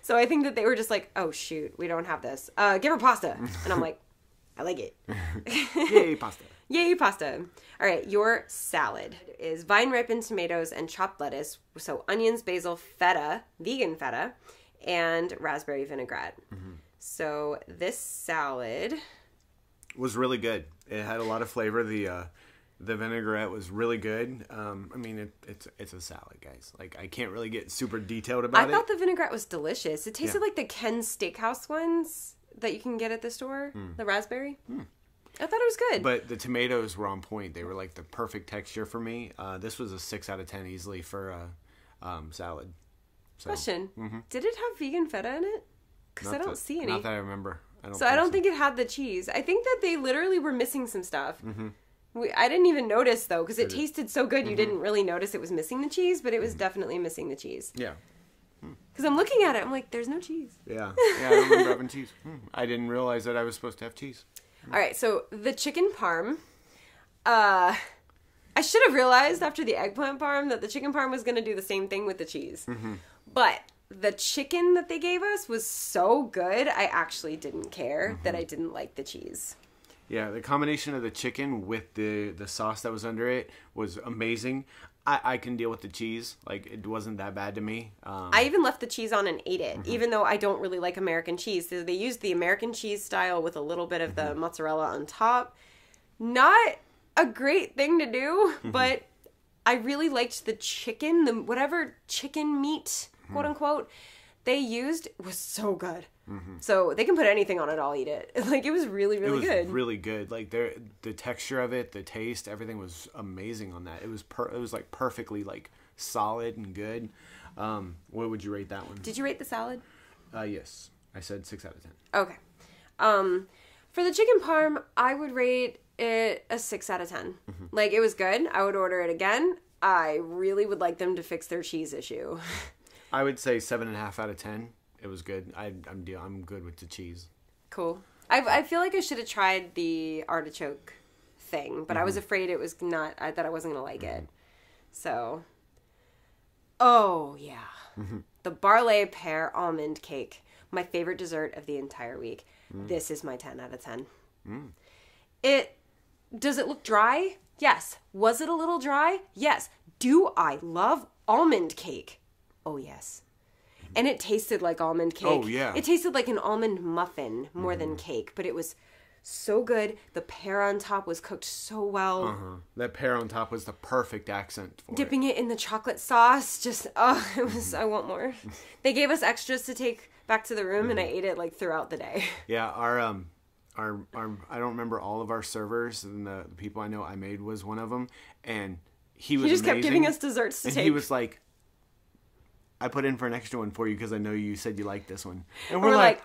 So I think that they were just like, "Oh shoot, we don't have this. Uh, give her pasta." And I'm like, (laughs) "I like it." (laughs) Yay, pasta. Yay, pasta. All right, your salad is vine ripened tomatoes and chopped lettuce. So onions, basil, feta, vegan feta, and raspberry vinaigrette. So this salad, Was really good. It had a lot of flavor. The uh, the vinaigrette was really good. Um, I mean, it, it's it's a salad, guys. Like I can't really get super detailed about it. I thought the vinaigrette was delicious. It tasted Yeah. like the Ken's Steakhouse ones that you can get at the store, the raspberry. I thought it was good. But the tomatoes were on point. They were like the perfect texture for me. Uh, this was a six out of ten easily for a um, salad. So, Question: Did it have vegan feta in it? Because I don't that- see any. Not that I remember. I don't So I don't think it had the cheese. I think that they literally were missing some stuff. We, I didn't even notice though because it tasted so good. You mm-hmm. didn't really notice it was missing the cheese, but it was mm-hmm. definitely missing the cheese. Yeah. Hmm. Because I'm looking at it, I'm like, "There's no cheese." Yeah. (laughs) Yeah. I remember having cheese. Hmm. I didn't realize that I was supposed to have cheese. Hmm. All right, so the chicken parm. Uh, I should have realized after the eggplant parm that the chicken parm was going to do the same thing with the cheese. Mm-hmm. But the chicken that they gave us was so good, I actually didn't care that I didn't like the cheese. Yeah, the combination of the chicken with the the sauce that was under it was amazing. I, I can deal with the cheese; like it wasn't that bad to me. Um, I even left the cheese on and ate it, mm-hmm. even though I don't really like American cheese. So they used the American cheese style with a little bit of the mm-hmm. mozzarella on top. Not a great thing to do, mm-hmm. but I really liked the chicken, the whatever chicken meat, quote unquote, they used was so good. So they can put anything on it, I'll eat it. (laughs) Like it was really, it really was good. really good. Like there, the texture of it, the taste, everything was amazing on that. It was per, it was like perfectly like solid and good. Um, what would you rate that one? Did you rate the salad? Uh, yes, I said six out of ten. Okay. Um, for the chicken parm, I would rate it a six out of 10 Like it was good. I would order it again. I really would like them to fix their cheese issue. (laughs) I would say seven and a half out of ten. It was good. I, I'm deal. I'm good with the cheese. cool. I, I feel like I should have tried the artichoke thing, but I was afraid it was not I, that I wasn't gonna like it. So, Oh yeah, Mm-hmm. the barley pear almond cake, my favorite dessert of the entire week. Mm. This is my ten out of ten. It does it look dry? Yes. Was it a little dry? Yes. Do I love almond cake? Oh yes. And it tasted like almond cake. Oh, yeah. It tasted like an almond muffin more Mm-hmm. than cake, but it was so good. The pear on top was cooked so well. Uh-huh. That pear on top was the perfect accent for it. dipping it in the chocolate sauce just (laughs) oh it was Mm-hmm. i want more they gave us extras to take back to the room and i Mm-hmm. ate it like throughout the day (laughs) Yeah, our um, our our I don't remember all of our servers and the, people I know I made was one of them, and he was he just kept giving us desserts to and take he was like, "I put in for an extra one for you because I know you said you liked this one," and we're we're, like, like,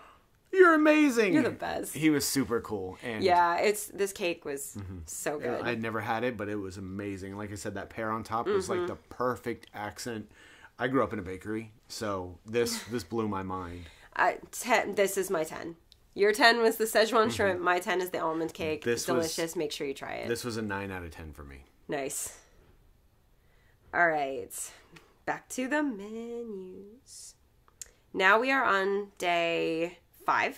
"You're amazing! You're the best." He was super cool, and yeah it's this cake was Mm-hmm. so good I'd never had it, but it was amazing. Like I said, that pear on top was Mm-hmm. like the perfect accent. I grew up in a bakery, so this (laughs) this blew my mind. I, ten, this is my 10 your 10 was the szechuan shrimp my 10 is the almond cake Mm-hmm. This it's was- delicious make sure you try it This was a nine out of ten for me. nice all right back to the menus now we are on day five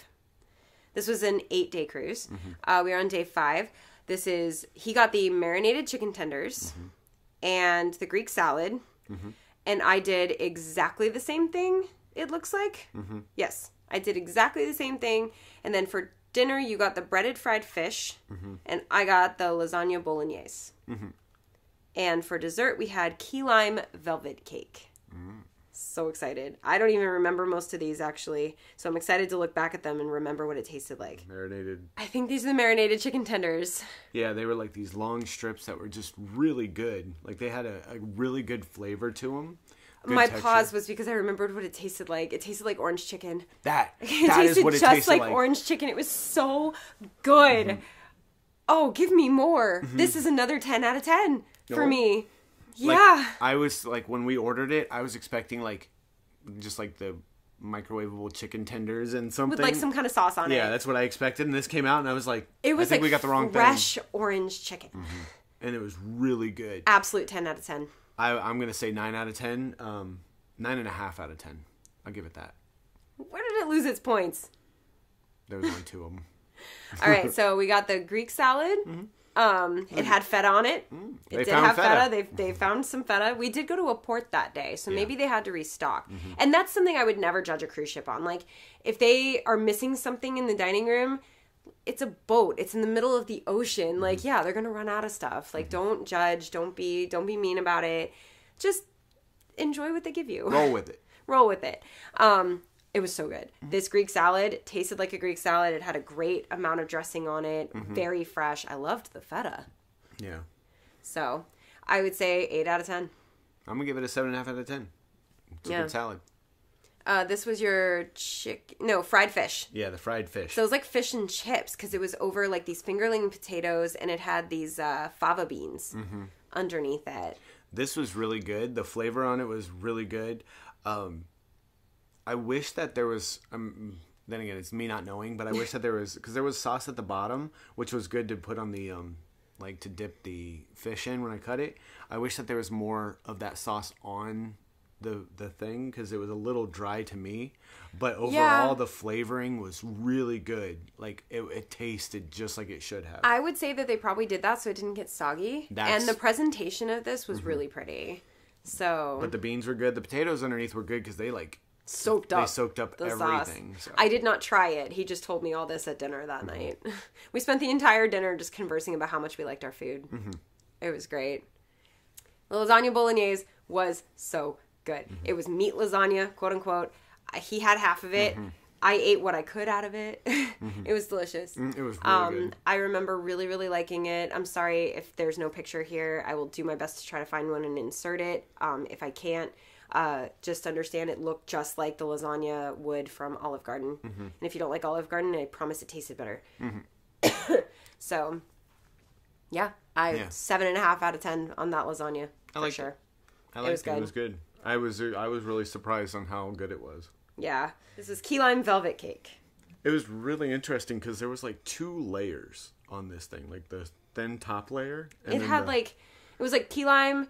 This was an eight day cruise. Mm-hmm. Uh, we are on day five. This is, he got the marinated chicken tenders mm-hmm. and the Greek salad. Mm-hmm. And I did exactly the same thing, it looks like. Yes, I did exactly the same thing. And then for dinner, you got the breaded fried fish, and I got the lasagna bolognese. And for dessert, we had key lime velvet cake. So excited. I don't even remember most of these actually. So I'm excited to look back at them and remember what it tasted like. Marinated. I think these are the marinated chicken tenders. Yeah, they were like these long strips that were just really good. Like they had a, a really good flavor to them. My pause was because I remembered what it tasted like. It tasted like orange chicken. That (laughs) It that tasted what it just tasted like, like. Mm-hmm. orange chicken. It was so good. Oh, give me more. This is another 10 out of 10 for me. Like, Yeah. I was like when we ordered it, I was expecting like just like the microwavable chicken tenders and something. With like some kind of sauce on yeah, it. Yeah, that's what I expected, and this came out, and I was like, It was I think like we got the wrong thing. fresh thing, orange chicken. and it was really good. Absolute 10 out of 10. I, I'm gonna say nine out of ten, um, nine and a half out of ten. I'll give it that. Where did it lose its points? There was only two of them. (laughs) All right, (laughs) so we got the Greek salad. Um, it had feta on it. It Mm-hmm. They did found have feta. feta. They they found some feta. We did go to a port that day, so maybe they had to restock. Mm-hmm. And that's something I would never judge a cruise ship on. Like if they are missing something in the dining room, it's a boat. It's in the middle of the ocean. Mm-hmm. Like yeah, they're gonna run out of stuff. Like don't judge. Don't be don't be mean about it. Just enjoy what they give you Roll (laughs) with it. roll with it. Um, it was so good. This Greek salad tasted like a Greek salad. It had a great amount of dressing on it, very fresh. I loved the feta. Yeah, So I would say eight out of ten. I'm gonna give it a seven and a half out of ten. It's a Yeah. good salad. Uh, this was your chick, no fried fish. Yeah, the fried fish. So it was like fish and chips because it was over like these fingerling potatoes and it had these uh, fava beans underneath it. this was really good. The flavor on it was really good. Um, I wish that there was. Um, then again, it's me not knowing, but I wish that there was because there was sauce at the bottom, which was good to put on the um, like to dip the fish in when I cut it. I wish that there was more of that sauce on the the thing because it was a little dry to me. But overall, Yeah. the flavoring was really good. Like it, it tasted just like it should have. I would say that they probably did that so it didn't get soggy. That's- And the presentation of this was really pretty. So but the beans were good. The potatoes underneath were good because they like soaked they up. soaked up the everything. sauce. so. I did not try it. He just told me all this at dinner that Mm-hmm. night. (laughs) We spent the entire dinner just conversing about how much we liked our food. Mm-hmm. It was great. The lasagna bolognese was so good. Mm-hmm. It was meat lasagna, quote unquote. He had half of it. I ate what I could out of it. (laughs) it was delicious. Mm, It was really Um, good. I remember really, really liking it. I'm sorry if there's no picture here. I will do my best to try to find one and insert it. Um, if I can't, uh, just understand it looked just like the lasagna would from Olive Garden. Mm-hmm. And if you don't like Olive Garden, I promise it tasted better. (coughs) so, yeah, I Yeah. seven and a half out of ten on that lasagna liked it. sure. I liked was it. good. It was good. I was I was really surprised on how good it was. Yeah, this is key lime velvet cake. It was really interesting because there was like two layers on this thing, like the thin top layer. And it had the- like it was like key lime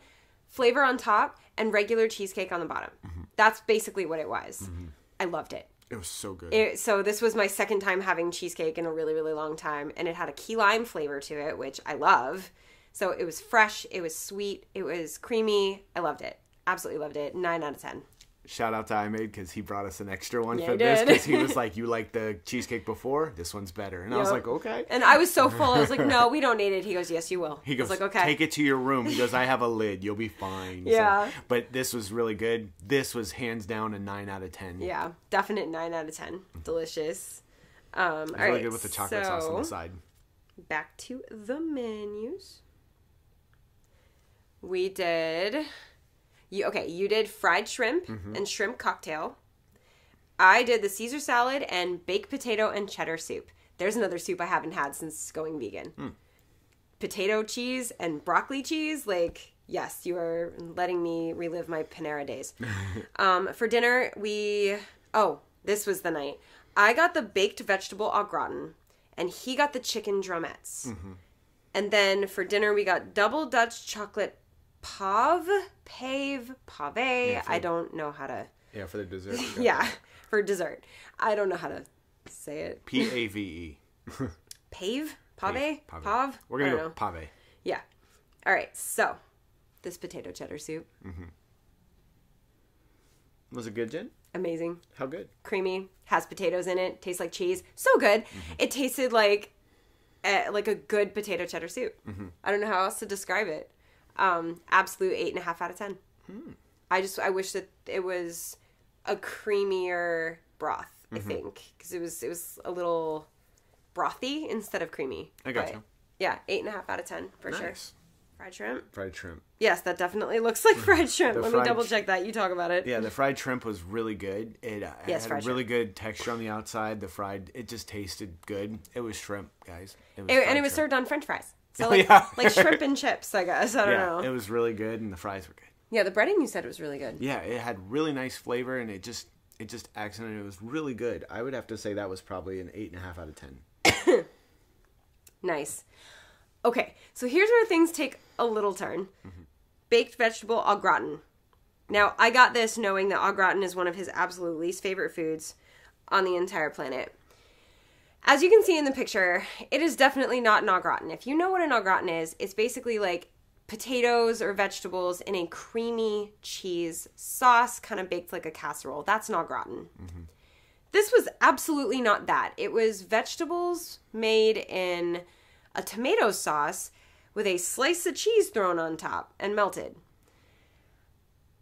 flavor on top and regular cheesecake on the bottom. Mm-hmm. That's basically what it was. Mm-hmm. I loved it. It was so good. It, so this was my second time having cheesecake in a really really long time and it had a key lime flavor to it which i love so it was fresh it was sweet it was creamy i loved it absolutely loved it 9 out of 10 Shout out to I made because he brought us an extra one Yeah, for this because he was (laughs) like, "You liked the cheesecake before? This one's better." And I was like, "Okay." and i was so full i was like no we don't need it he goes yes you will He goes, like okay take it to your room. He goes, I have a (laughs) lid. You'll be fine. So- Yeah. but this was really good. This was hands down a 9 out of 10. yeah definite 9 out of 10 delicious um It was right really good with the chocolate sauce on the side. back to the menus. We did you okay, you did fried shrimp Mm-hmm. and shrimp cocktail. I did the Caesar salad and baked potato and cheddar soup. There's another soup I haven't had since going vegan. Hmm. Potato cheese and broccoli cheese, like yes, you are letting me relive my Panera days. (laughs) um, for dinner, we oh, this was the night. I got the baked vegetable au gratin, and he got the chicken drumettes. Mm-hmm. And then for dinner, we got double Dutch chocolate pave, pave, pave. for- I don't know how to. Yeah, for the dessert. (laughs) Yeah, for dessert. I don't know how to say it. P A V E. (laughs) Pave, pave, Pave. pave. We're going to go know. pave. Yeah. All right. So, this potato cheddar soup, Mm-hmm. Was it good, Jen? amazing. How good? creamy, has potatoes in it, tastes like cheese. So good. It tasted like uh, like a good potato cheddar soup. I don't know how else to describe it. Um, absolute eight and a half out of ten. I just I wish that it was a creamier broth. I think because it was it was a little brothy instead of creamy. I got But, you. Yeah, eight and a half out of ten for sure. Fried shrimp. Fried shrimp. Yes, that definitely looks like (laughs) fried shrimp. Let me double check that. You talk about it. Yeah, the fried shrimp was really good. It, uh, Yes, had fried a really good texture on the outside. The fried, it just tasted good. It was shrimp, guys. It was It- and it was shrimp. served on French fries. So (laughs) like, yeah. like shrimp and chips, I guess. I don't Yeah, know. it was really good, and the fries were good. yeah, the breading you said it was really good. Yeah, it had really nice flavor, and it just it just accented. It was really good. I would have to say that was probably an eight and a half out of ten. (coughs) Nice. Okay, so here's where things take a little turn. Mm-hmm. Baked vegetable au gratin. Now, I got this knowing that au gratin is one of his absolute least favorite foods on the entire planet. As you can see in the picture, it is definitely not an au gratin. If you know what an au gratin is, it's basically like potatoes or vegetables in a creamy cheese sauce, kind of baked like a casserole. That's an au gratin. Mm-hmm. This was absolutely not that. It was vegetables made in a tomato sauce with a slice of cheese thrown on top and melted.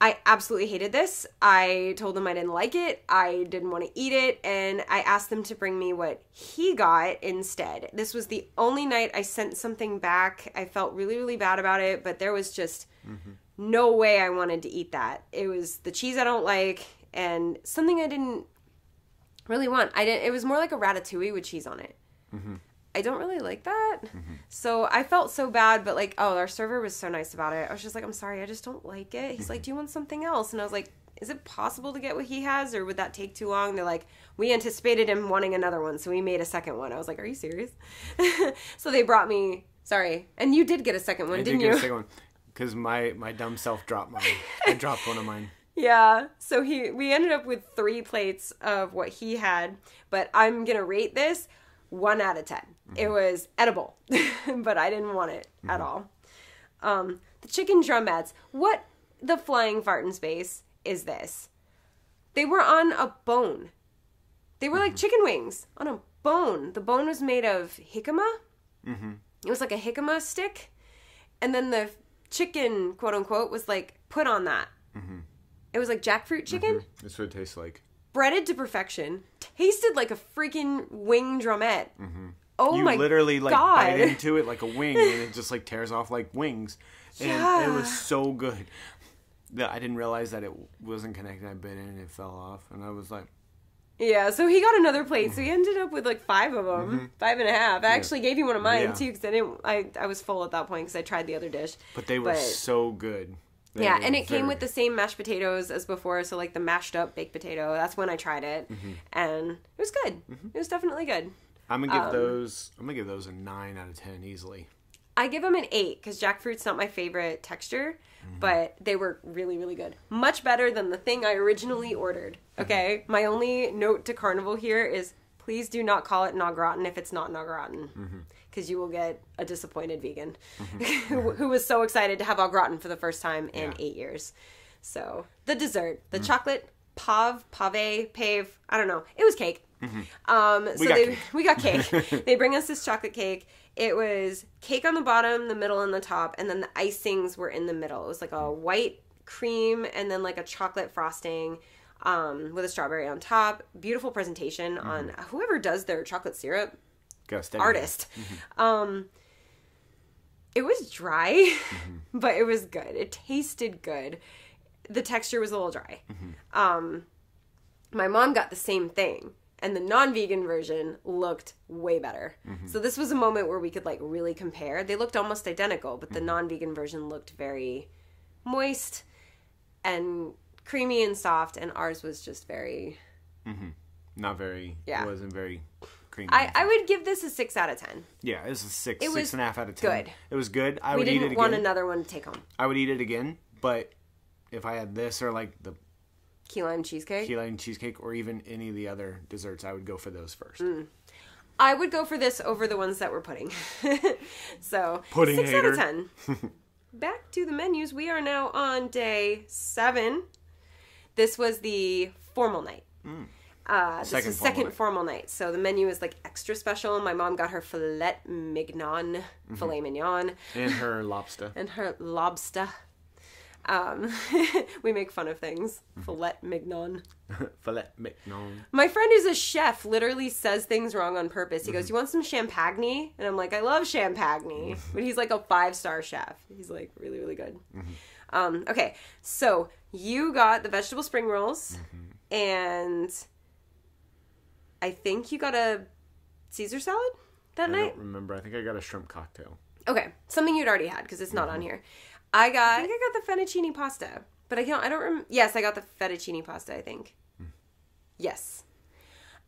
I absolutely hated this. I told them I didn't like it. I didn't want to eat it. And I asked them to bring me what he got instead. This was the only night I sent something back. I felt really, really bad about it, but there was just mm-hmm. no way I wanted to eat that. It was the cheese I don't like and something I didn't really want. I didn't. It was more like a ratatouille with cheese on it. Mm-hmm. I don't really like that. Mm-hmm. So I felt so bad, but like, oh, our server was so nice about it. I was just like, I'm sorry, I just don't like it. He's like, mm-hmm. Do you want something else? And I was like, Is it possible to get what he has, or would that take too long? They're like, We anticipated him wanting another one, so we made a second one. I was like, Are you serious? (laughs) so they brought me. Sorry, and you did get a second one, didn't you? I didn't did get you? a second one because my my dumb self dropped mine. I dropped one of mine. (laughs) Yeah. So he we ended up with three plates of what he had, but I'm gonna rate this one out of 10 It mm-hmm. was edible, (laughs) but I didn't want it at mm-hmm. all. Um, the chicken drumettes. What the flying fart in space is this? They were on a bone. They were like mm-hmm. chicken wings on a bone. The bone was made of jicama. Mm-hmm. It was like a jicama stick, and then the chicken, quote unquote, was like put on that. It was like jackfruit chicken, That's what it tastes like. Breaded to perfection, tasted like a freaking wing drumette. Oh you my literally like god! bite into it like a wing, and it (laughs) just like tears off like wings. And it was so good. That I didn't realize that it wasn't connected. I bit in and it fell off, and I was like, Yeah, so he got another plate. So he ended up with like five of them, five and a half. I actually gave you one of mine Mm-hmm. Yeah. too because I didn't. I I was full at that point because I tried the other dish. but they were But- so good. They Yeah, and it came with the same mashed potatoes as before. So like the mashed up baked potato. That's when I tried it, Mm-hmm. and it was good. It was definitely good. I'm gonna give um, those. I'm gonna give those a nine out of ten easily. I give them an eight because jackfruit's not my favorite texture, but they were really, really good. Much better than the thing I originally ordered. Okay, my only note to Carnival here is please do not call it au gratin if it's not au gratin, because you will get a disappointed vegan who, mm-hmm. (laughs) who was so excited to have au gratin for the first time in Yeah. eight years. So the dessert, the mm. chocolate pav, pave, pave, I don't know. It was cake. Mm-hmm. Um, so got they, cake. we got cake. (laughs) they bring us this chocolate cake. It was cake on the bottom, the middle, and the top, and then the icings were in the middle. It was like a mm. white cream and then like a chocolate frosting um, with a strawberry on top. Beautiful presentation mm-hmm. on whoever does their chocolate syrup Got a steady artist. Mm-hmm. Um, it was dry, mm-hmm. (laughs) but it was good. It tasted good. The texture was a little dry. Mm-hmm. Um, my mom got the same thing, and the non-vegan version looked way better. So this was a moment where we could like really compare. They looked almost identical, but the non-vegan version looked very moist and creamy and soft, and ours was just very. Not very. Yeah. It wasn't very creamy. I, I would give this a six out of ten. yeah, it was a six, It six was and a half out of ten. good. It was good. I We would eat it didn't again. want another one to take home. I would eat it again, but if I had this or like the Key lime cheesecake. key lime cheesecake or even any of the other desserts, I would go for those first. Mm. I would go for this over the ones that were pudding. (laughs) so Pudding six out of ten. (laughs) Back to the menus. We are now on day seven. This was the formal night. Uh, this. Second was formal second night. formal night. So the menu is like extra special. My mom got her filet mignon, Mm-hmm. filet mignon, And her (laughs) lobster. and her lobster. Um, (laughs) we make fun of things. Mm-hmm. Filet mignon. (laughs) Filet mignon. My friend who's a chef literally says things wrong on purpose. He Mm-hmm. goes, "You want some champagne?" And I'm like, "I love champagne," Mm-hmm. but he's like a five star chef. He's like really really good. Mm-hmm. Um, okay, so you got the vegetable spring rolls, Mm-hmm. and I think you got a Caesar salad that I night. don't remember. I think I got a shrimp cocktail. Okay, something you'd already had because it's not Mm-hmm. on here. I got. I think I got the fettuccine pasta, but I can't. I don't. Rem- yes, I got the fettuccine pasta. I think. Hmm. Yes.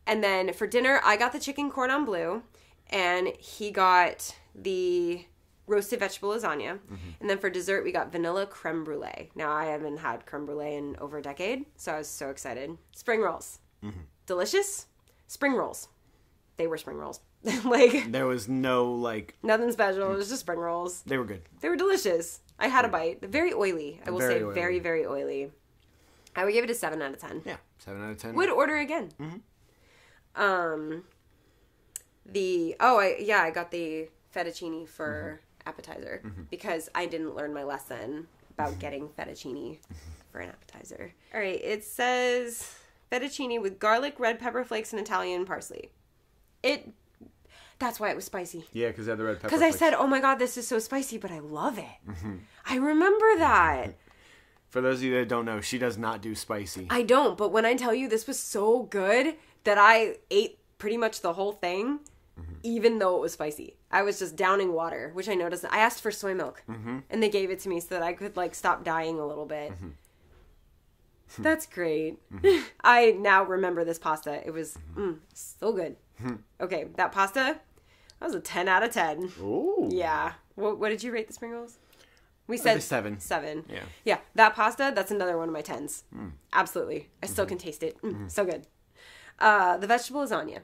And then for dinner, I got the chicken cordon bleu, and he got the roasted vegetable lasagna. Mm-hmm. And then for dessert, we got vanilla creme brulee. Now I haven't had creme brulee in over a decade, so I was so excited. Spring rolls, mm-hmm. delicious. Spring rolls, they were spring rolls. (laughs) like There was no like. nothing special. It was just spring rolls. They were good. They were delicious. I had a bite. Very oily. I will Very say oily. very, very oily. I would give it a seven out of ten. Yeah, seven out of ten. Would order again. Mm-hmm. Um the oh I yeah, I got the fettuccine for mm-hmm. appetizer mm-hmm. because I didn't learn my lesson about getting fettuccine for an appetizer. All right, it says fettuccine with garlic, red pepper flakes, and Italian parsley. It that's why it was spicy. Yeah, because they had the red pepper. Because I flakes. said, "Oh my god, this is so spicy," but I love it. I remember that. (laughs) For those of you that don't know, she does not do spicy. I don't, but when I tell you this was so good that I ate pretty much the whole thing, even though it was spicy. I was just downing water, which I noticed. I asked for soy milk, mm-hmm. and they gave it to me so that I could like stop dying a little bit. Mm-hmm. That's great. (laughs) I now remember this pasta. It was mm, so good. okay, that pasta, that was a ten out of ten. Ooh. Yeah. What, what did you rate the spring rolls? We Uh, said the seven. Seven. Yeah. Yeah. That pasta, that's another one of my tens. Mm. Absolutely. I still Mm-hmm. can taste it. Mm, So good. Uh, the vegetable lasagna.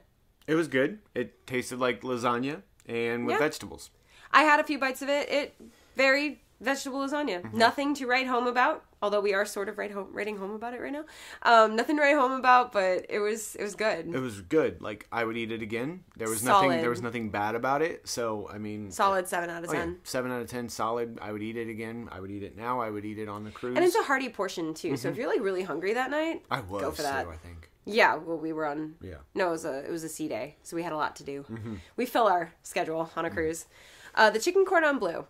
It was good. It tasted like lasagna and with Yeah. vegetables. I had a few bites of it. It very vegetable lasagna. Mm-hmm. Nothing to write home about. Although we are sort of write home, writing home about it right now. Um, nothing to write home about, but it was it was good. It was good. Like I would eat it again. There was nothing. There was nothing bad about it. So I mean, Solid seven out of Oh, yeah. ten. Seven out of ten, solid. I would eat it again. I would eat it now. I would eat it on the cruise. And it's a hearty portion too. So if you're like really hungry that night, I was go for that. So, I think. Yeah, well, we were on. Yeah. No, it was a it was a sea day, so we had a lot to do. Mm-hmm. We fill our schedule on a cruise. Uh, the chicken cordon bleu.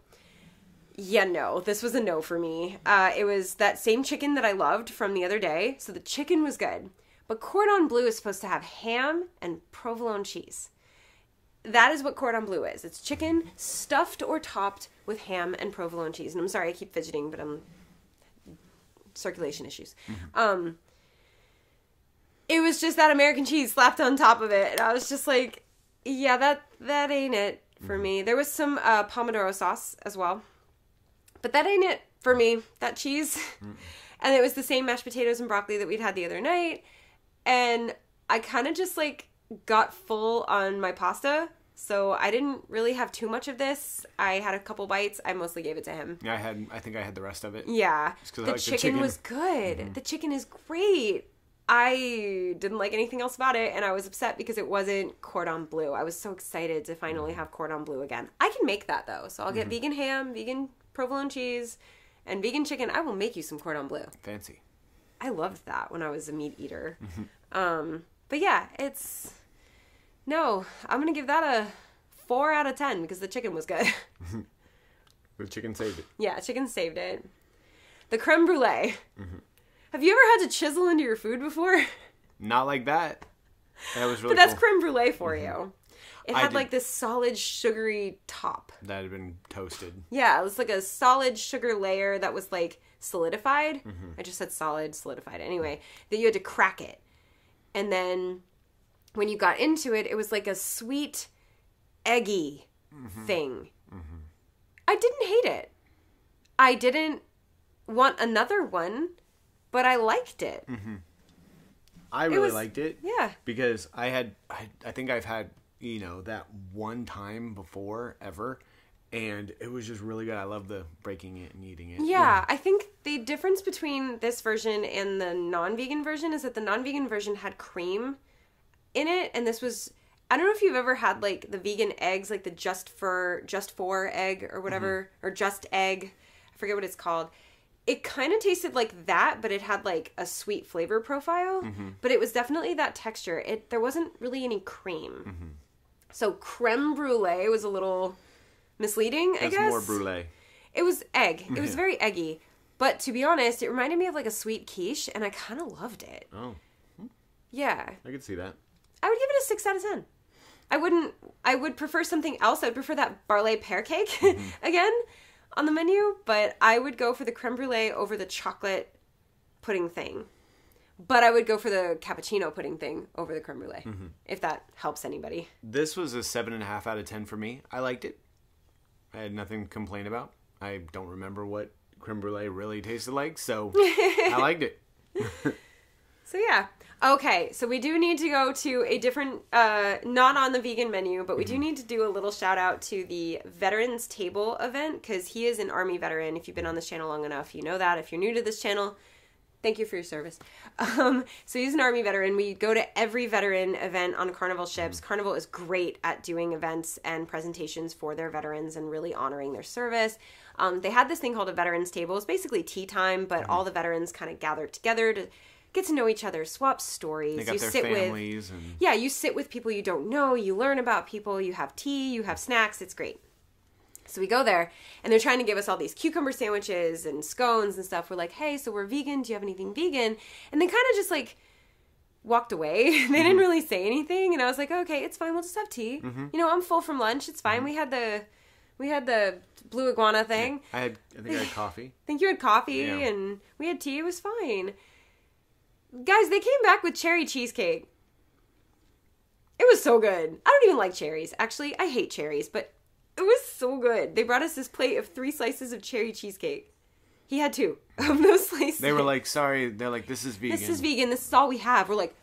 Yeah, no, this was a no for me. Uh, it was that same chicken that I loved from the other day, so the chicken was good. But cordon bleu is supposed to have ham and provolone cheese. That is what cordon bleu is. It's chicken stuffed or topped with ham and provolone cheese. And I'm sorry, I keep fidgeting, but I'm circulation issues. Um, it was just that American cheese slapped on top of it, and I was just like, "Yeah, that that ain't it." for me. There was some uh, pomodoro sauce as well, but that ain't it for me. That cheese, (laughs) and it was the same mashed potatoes and broccoli that we'd had the other night, and I kind of just like got full on my pasta. So I didn't really have too much of this. I had a couple bites. I mostly gave it to him. Yeah, I had. I think I had the rest of it. Yeah. The like the chicken, chicken. Mm-hmm. was good. The chicken is great. I didn't like anything else about it, and I was upset because it wasn't cordon bleu. I was so excited to finally Mm-hmm. have cordon bleu again. I can make that though, so I'll get vegan ham, vegan provolone cheese, and vegan chicken. I will make you some cordon bleu. Fancy. I loved that when I was a meat eater. Mm-hmm. Um, but yeah, it's no. I'm gonna give that a four out of ten because the chicken was good. (laughs) The chicken saved it. Yeah, chicken saved it. The creme brulee. Mm-hmm. Have you ever had to chisel into your food before? (laughs) Not like that. That was really but that's cool. creme brulee for you. It had like this solid sugary top. that had been toasted. Yeah, it was like a solid sugar layer that was like solidified. Mm-hmm. I just said solid, solidified. Anyway, that you had to crack it. And then when you got into it, it was like a sweet, eggy Mm-hmm. thing. I didn't hate it. I didn't want another one, but I liked it. I really was- liked it. Yeah. because I had I, I think I've had you know that one time before ever and it was just really good. I love the breaking it and eating it. Yeah, I think the difference between this version and the non-vegan version is that the non-vegan version had cream in it, and this was. I don't know if you've ever had like the vegan eggs, like the just for just for egg or whatever, mm-hmm. or just egg. I forget what it's called. It kind of tasted like that, but it had like a sweet flavor profile. Mm-hmm. But it was definitely that texture. It there wasn't really any cream. Mm-hmm. So creme brulee was a little misleading. I That's guess more brulee. it was egg. It was very eggy. But to be honest, it reminded me of like a sweet quiche, and I kind of loved it. Oh, hmm. Yeah, I could see that. I would give it a six out of ten. I wouldn't. I would prefer something else. I'd prefer that barley pear cake mm-hmm. (laughs) again on the menu, but I would go for the creme brulee over the chocolate pudding thing. But I would go for the cappuccino pudding thing over the creme brulee, if that helps anybody. This was a seven and a half out of ten for me. I liked it. I had nothing to complain about. I don't remember what creme brulee really tasted like, so I (laughs) liked it. (laughs) So yeah. Okay, so we do need to go to a different, uh, not on the vegan menu, but we do need to do a little shout out to the Veterans Table event because he is an Army veteran. If you've been on this channel long enough, you know that. If you're new to this channel, thank you for your service. (laughs) Um, so he's an Army veteran. We go to every veteran event on Carnival ships. Carnival is great at doing events and presentations for their veterans and really honoring their service. Um, they had this thing called a Veterans Table. It's basically tea time, but all the veterans kind of gathered together to get to know each other, swap stories. They got you their sit with families and yeah, you sit with people you don't know, you learn about people, you have tea, you have snacks, it's great. So we go there and they're trying to give us all these cucumber sandwiches and scones and stuff. We're like, hey, so we're vegan. Do you have anything vegan? And they kind of just like walked away. (laughs) they Mm-hmm. didn't really say anything. And I was like, okay, it's fine. We'll just have tea. Mm-hmm. You know, I'm full from lunch. It's fine. We had the we had the blue iguana thing. I had I think I had (laughs) coffee. I think you had coffee Yeah. and we had tea. It was fine. Guys, they came back with cherry cheesecake. It was so good. I don't even like cherries. Actually, I hate cherries, but it was so good. They brought us this plate of three slices of cherry cheesecake. He had two (laughs) of those slices. They were like, sorry. They're like, this is vegan. "This is vegan. This is all we have." We're like,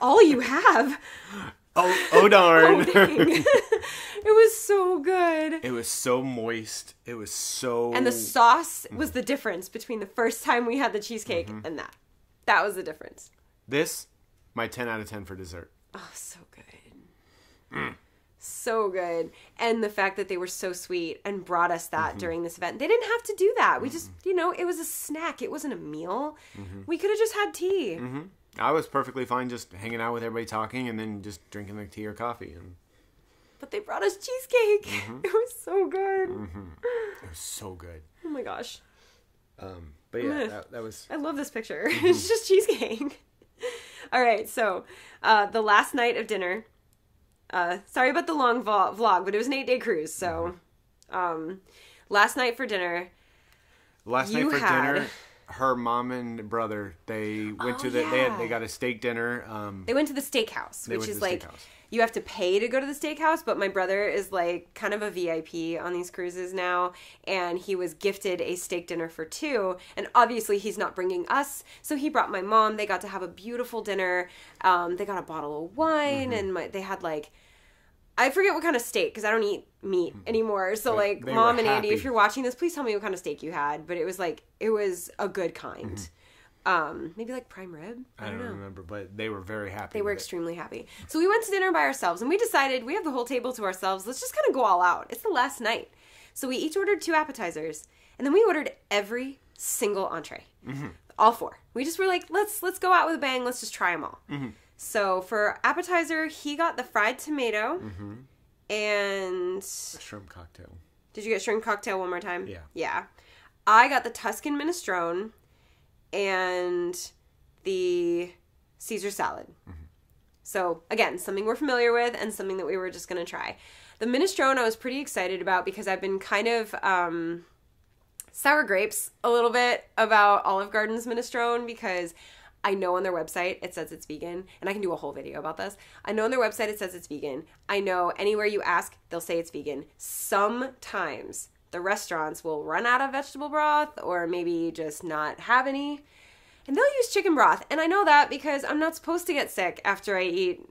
"All you have?" (laughs) Oh, oh darn! (laughs) Oh, it was so good. it was so moist. It was so. And the sauce was the difference between the first time we had the cheesecake Mm-hmm. and that. That was the difference. this, my ten out of ten for dessert. Oh, so good. So good. And the fact that they were so sweet and brought us that mm-hmm. during this event. They didn't have to do that. We mm-hmm. just, you know, it was a snack. It wasn't a meal. Mm-hmm. We could have just had tea. I was perfectly fine just hanging out with everybody talking and then just drinking the tea or coffee, and But they brought us cheesecake. (laughs) It was so good. it was so good. Oh my gosh. Um, but yeah, Meh. that, that was I love this picture. (laughs) it's just cheesecake. (laughs) All right, so uh, the last night of dinner. Uh, sorry about the long vo- vlog, but it was an eight day cruise. So, um, last night for dinner, last night for had- dinner. her mom and brother they went Oh, to the they had, they got a steak dinner. Um, They went to the steakhouse, which is like steakhouse. you have to pay to go to the steakhouse, but my brother is like kind of a VIP on these cruises now, and he was gifted a steak dinner for two, and obviously he's not bringing us, so he brought my mom. They got to have a beautiful dinner. Um, they got a bottle of wine, Mm-hmm. and my, they had like. I forget what kind of steak because I don't eat meat anymore. So, like, Mm-hmm. they mom and Andy, happy. if you're watching this, please tell me what kind of steak you had. But it was like, it was a good kind. Um, maybe like prime rib. Mm-hmm. I don't know. remember, but they were very happy. They were with it. extremely happy. So we went to dinner by ourselves and we decided we have the whole table to ourselves. Let's just kind of go all out. It's the last night. So we each ordered two appetizers and then we ordered every single entree. All four. We just were like, let's let's go out with a bang. Let's just try them all. So for appetizer, he got the fried tomato and shrimp cocktail. did you get shrimp cocktail one more time? Yeah. Yeah. I got the Tuscan minestrone and the Caesar salad. So, again, something we're familiar with and something that we were just going to try. The minestrone I was pretty excited about because I've been kind of um, sour grapes a little bit about Olive Garden's minestrone because I know on their website it says it's vegan, and I can do a whole video about this. I know on their website it says it's vegan. I know anywhere you ask, they'll say it's vegan. Sometimes the restaurants will run out of vegetable broth or maybe just not have any. And they'll use chicken broth. And I know that because I'm not supposed to get sick after I eat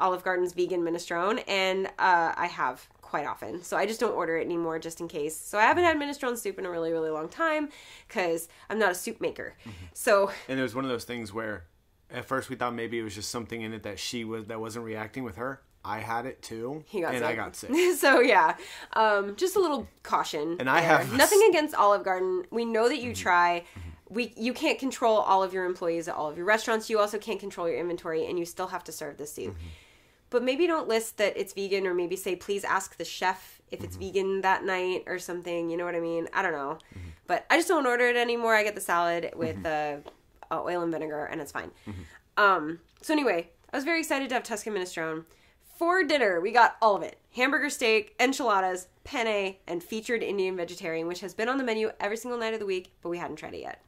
Olive Garden's vegan minestrone, and uh, I have quite often. So I just don't order it anymore just in case. So I haven't had minestrone soup in a really, really long time because I'm not a soup maker. So And it was one of those things where, at first we thought maybe it was just something in it that she was that wasn't reacting with her. I had it too, he got and sick. I got sick. (laughs) so yeah, um, just a little caution. And I there. have- Mm-hmm. nothing against Olive Garden. We know that you try. We you can't control all of your employees at all of your restaurants. You also can't control your inventory, and you still have to serve the soup. Mm-hmm. But maybe don't list that it's vegan, or maybe say please ask the chef if it's Mm-hmm. vegan that night or something. You know what I mean? I don't know, but I just don't order it anymore. I get the salad with Mm-hmm. uh, uh, oil and vinegar, and it's fine. Um, so anyway, I was very excited to have Tuscan minestrone. For dinner, we got all of it: hamburger steak, enchiladas, penne, and featured Indian vegetarian, which has been on the menu every single night of the week, but we hadn't tried it yet.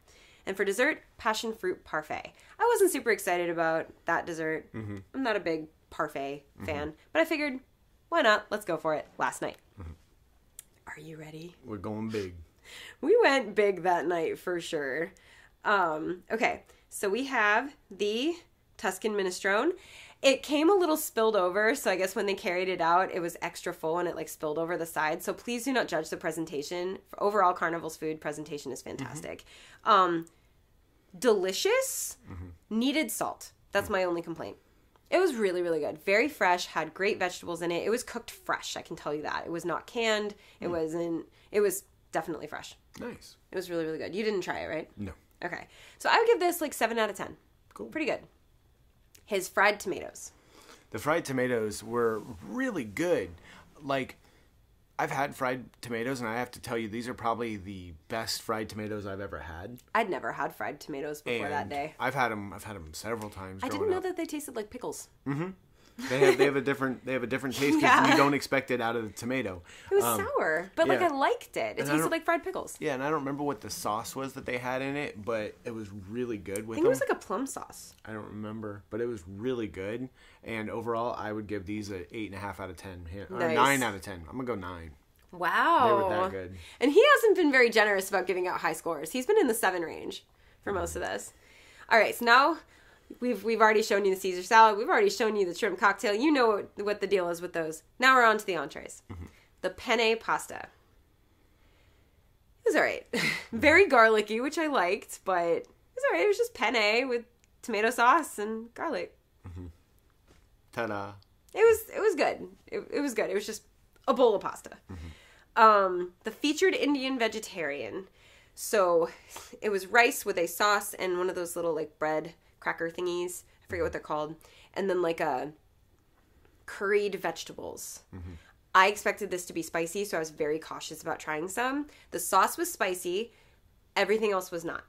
And for dessert, passion fruit parfait. I wasn't super excited about that dessert. I'm not a big parfait mm-hmm. fan, but I figured, why not? Let's go for it. Last night. Mm-hmm. Are you ready? We're going big. (laughs) We went big that night for sure. Um, okay, so we have the Tuscan minestrone. It came a little spilled over, so I guess when they carried it out, it was extra full and it like spilled over the side. So please do not judge the presentation. Overall, Carnival's food presentation is mm-hmm. fantastic. Um, delicious. Needed salt. That's my only complaint. It was really, really good. Very fresh, had great vegetables in it. It was cooked fresh, I can tell you that. It was not canned. It hmm. wasn't, it was definitely fresh. Nice. It was really, really good. You didn't try it, right? No. Okay. So I would give this like 7 out of 10. Cool. Pretty good. His fried tomatoes. The fried tomatoes were really good. Like, I've had fried tomatoes, and I have to tell you, these are probably the best fried tomatoes I've ever had. I'd never had fried tomatoes before that day. I've had them. I've had them several times. I didn't know up. that they tasted like pickles. Mm-hmm. They have they have a different they have a different taste because Yeah. you don't expect it out of the tomato. It was Um, sour, but like. I liked it. It And tasted like fried pickles. Yeah, and I don't remember what the sauce was that they had in it, but it was really good with I think it was like a plum sauce. I don't remember, but it was really good. And overall, I would give these a eight and a half out of ten, or Nice. nine out of ten. I'm gonna go nine. Wow. They were that good. And he hasn't been very generous about giving out high scores. He's been in the seven range for most of this. All right, so now we've we've already shown you the Caesar salad. We've already shown you the shrimp cocktail. You know what, what the deal is with those. Now we're on to the entrees. Mm-hmm. The penne pasta. It was all right. (laughs) very garlicky, which I liked, but it was all right. It was just penne with tomato sauce and garlic. Mm-hmm. Ta-da! It was it was good. It, it was good. It was just a bowl of pasta. Mm-hmm. Um, the featured Indian vegetarian. So it was rice with a sauce and one of those little like bread cracker thingies. I forget what they're called. And then like a curried vegetables. I expected this to be spicy, so I was very cautious about trying some. The sauce was spicy. Everything else was not.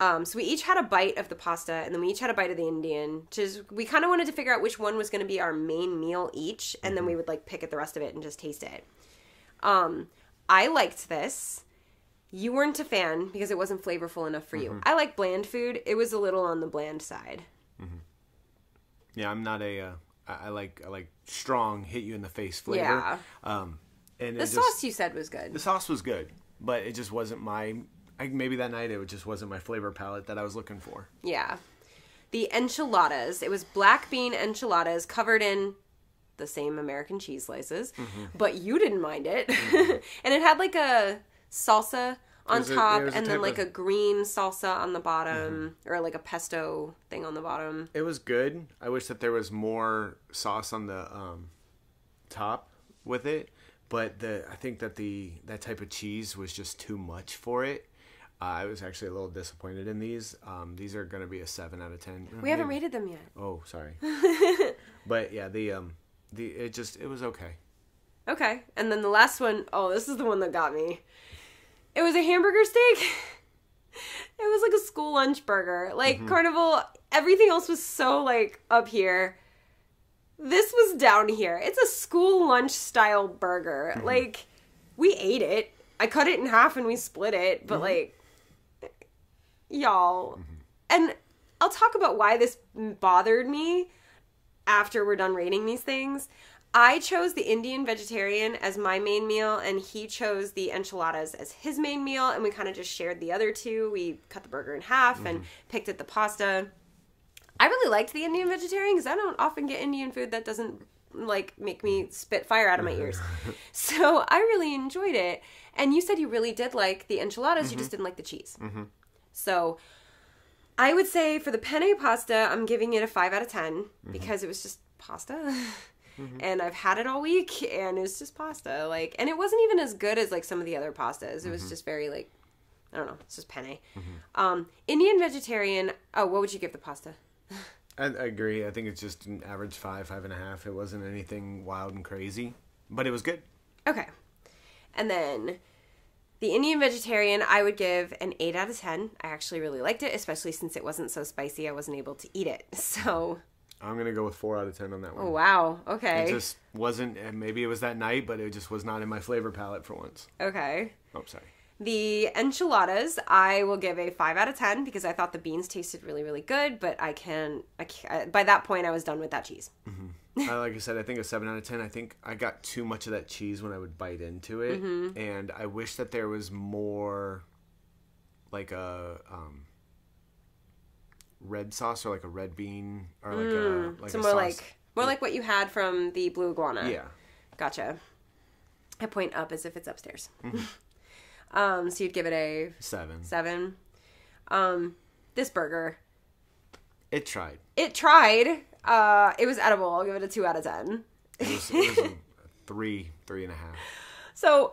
Um, so we each had a bite of the pasta, and then we each had a bite of the Indian. Just we kind of wanted to figure out which one was going to be our main meal each, and then we would like pick at the rest of it and just taste it. Um, I liked this. You weren't a fan because it wasn't flavorful enough for Mm-hmm. you. I like bland food. It was a little on the bland side. Yeah, I'm not a. Uh, I, I like I like strong, hit you in the face flavor. Yeah. Um, and The sauce just, you said was good. the sauce was good, but it just wasn't my. I, maybe that night it just wasn't my flavor palette that I was looking for. Yeah. The enchiladas. It was black bean enchiladas covered in the same American cheese slices, Mm-hmm. but you didn't mind it. (laughs) and it had like a salsa on a- top it was a and then like of- a green salsa on the bottom or like a pesto thing on the bottom. It was good. I wish that there was more sauce on the um, top with it, but the I think that the that type of cheese was just too much for it. Uh, I was actually a little disappointed in these. Um, these are going to be a seven out of ten. We haven't rated them yet. Oh, sorry. (laughs) but yeah, the um, the it just it was okay. Okay. And then the last one, oh, this is the one that got me. It was a hamburger steak. (laughs) It was like a school lunch burger. Like mm-hmm. Carnival, everything else was so like up here. This was down here. It's a school lunch style burger. Mm-hmm. Like we ate it. I cut it in half and we split it, but mm-hmm. like y'all. And I'll talk about why this bothered me after we're done rating these things. I chose the Indian vegetarian as my main meal, and he chose the enchiladas as his main meal, and we kind of just shared the other two. We cut the burger in half and mm-hmm. picked at the pasta. I really liked the Indian vegetarian because I don't often get Indian food that doesn't like make me spit fire out of my ears. (laughs) so I really enjoyed it. And you said you really did like the enchiladas, you just mm-hmm. didn't like the cheese. Mm-hmm. So I would say for the penne pasta, I'm giving it a 5 out of 10 because it was just pasta. (laughs) Mm-hmm. And I've had it all week (laughs) and it's just pasta. Like and it wasn't even as good as like some of the other pastas. It was mm-hmm. just very like I don't know, it's just penne. Mm-hmm. Um Indian vegetarian, oh, what would you give the pasta? (laughs) I, I agree. I think it's just an average five, five and a half. It wasn't anything wild and crazy, but it was good. Okay. And then the Indian vegetarian, I would give an 8 out of 10. I actually really liked it, especially since it wasn't so spicy. I wasn't able to eat it. (laughs) So, I'm gonna go with four out of ten on that one. oh, wow. Okay. It just wasn't. and Maybe it was that night, but it just was not in my flavor palette for once. Okay. Oh, sorry. The enchiladas, I will give a 5 out of 10 because I thought the beans tasted really, really good, but I can, I can by that point, I was done with that cheese. (laughs) I, like I said, I think a seven out of ten. I think I got too much of that cheese when I would bite into it, Mm-hmm. and I wish that there was more, like a um, red sauce or like a red bean or like a like so a more sauce. like, more like what you had from the blue iguana. yeah. Gotcha. I point up as if it's upstairs. (laughs) um, so you'd give it a Seven. seven. Um, this burger, It tried. it tried. Uh, it was edible. I'll give it a two out of ten. It was, it was (laughs) a three, three and a half. So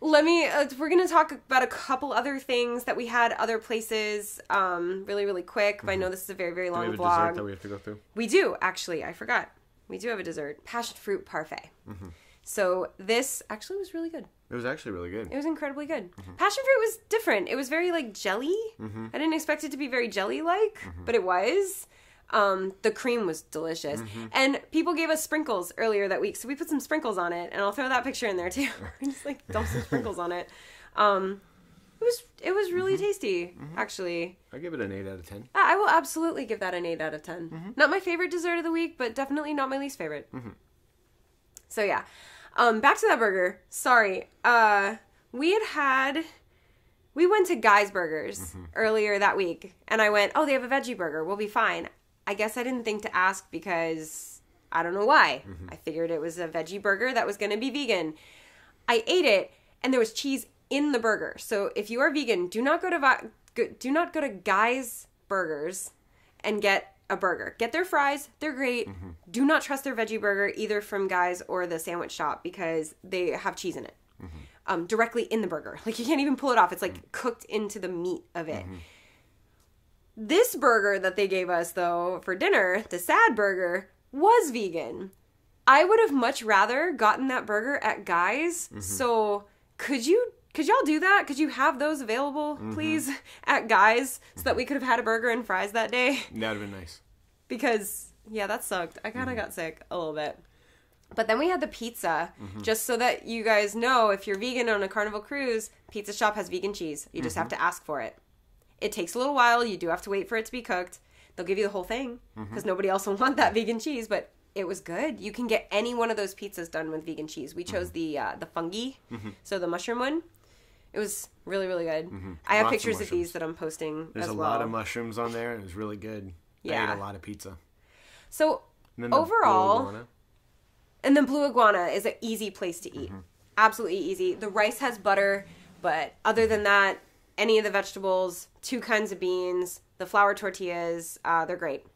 let me. Uh, we're gonna talk about a couple other things that we had other places. Um, really, really quick. But I know this is a very, very Mm-hmm. Do we long have a vlog. dessert that we have to go through? We do actually. I forgot. We do have a dessert, passion fruit parfait. Mm-hmm. So this actually was really good. It was actually really good. It was incredibly good. Mm-hmm. Passion fruit was different. It was very like jelly. I didn't expect it to be very jelly like, Mm-hmm. but it was. Um, the cream was delicious, Mm-hmm. and people gave us sprinkles earlier that week, so we put some sprinkles on it, and I'll throw that picture in there too. (laughs) Just like dump some sprinkles on it. Um, it was it was really Mm-hmm. tasty, actually. I give it an eight out of ten. I will absolutely give that an 8 out of 10. Mm-hmm. Not my favorite dessert of the week, but definitely not my least favorite. So yeah. Um back to that burger. Sorry. Uh we had had we went to Guy's Burgers Mm-hmm. earlier that week and I went, "Oh, they have a veggie burger. We'll be fine." I guess I didn't think to ask because I don't know why. Mm-hmm. I figured it was a veggie burger that was going to be vegan. I ate it and there was cheese in the burger. So if you are vegan, do not go to Vi- go- do not go to Guy's Burgers and get a burger. Get their fries; they're great. Do not trust their veggie burger either from Guy's or the sandwich shop because they have cheese in it. Um, directly in the burger. (laughs) Like you can't even pull it off. It's like cooked into the meat of it. This burger that they gave us though for dinner, the sad burger, was vegan. I would have much rather gotten that burger at Guy's. Mm-hmm. So could you could y'all do that? Could you have those available, mm-hmm. please, at Guy's so that we could have had a burger and fries that day? (laughs) That'd have been nice. Because yeah, that sucked. I kind of mm-hmm. got sick a little bit. But then we had the pizza, just so that you guys know if you're vegan on a Carnival cruise, Pizza Shop has vegan cheese. You just have to ask for it. It takes a little while. You do have to wait for it to be cooked. They'll give you the whole thing mm-hmm. because nobody else will want that vegan cheese, but it was good. You can get any one of those pizzas done with vegan cheese. We chose mm-hmm. the uh, the fungi, mm-hmm. so the mushroom one. It was really really good. I have Lots pictures of, mushrooms. these that I'm posting There's a well. lot of mushrooms on there, and it was really good. I Yeah. ate a lot of pizza. so And then the Overall- And then Blue Iguana is an easy place to eat. Absolutely easy. The rice has butter, but other than that, any of the vegetables, two kinds of beans, the flour tortillas, uh, they're great.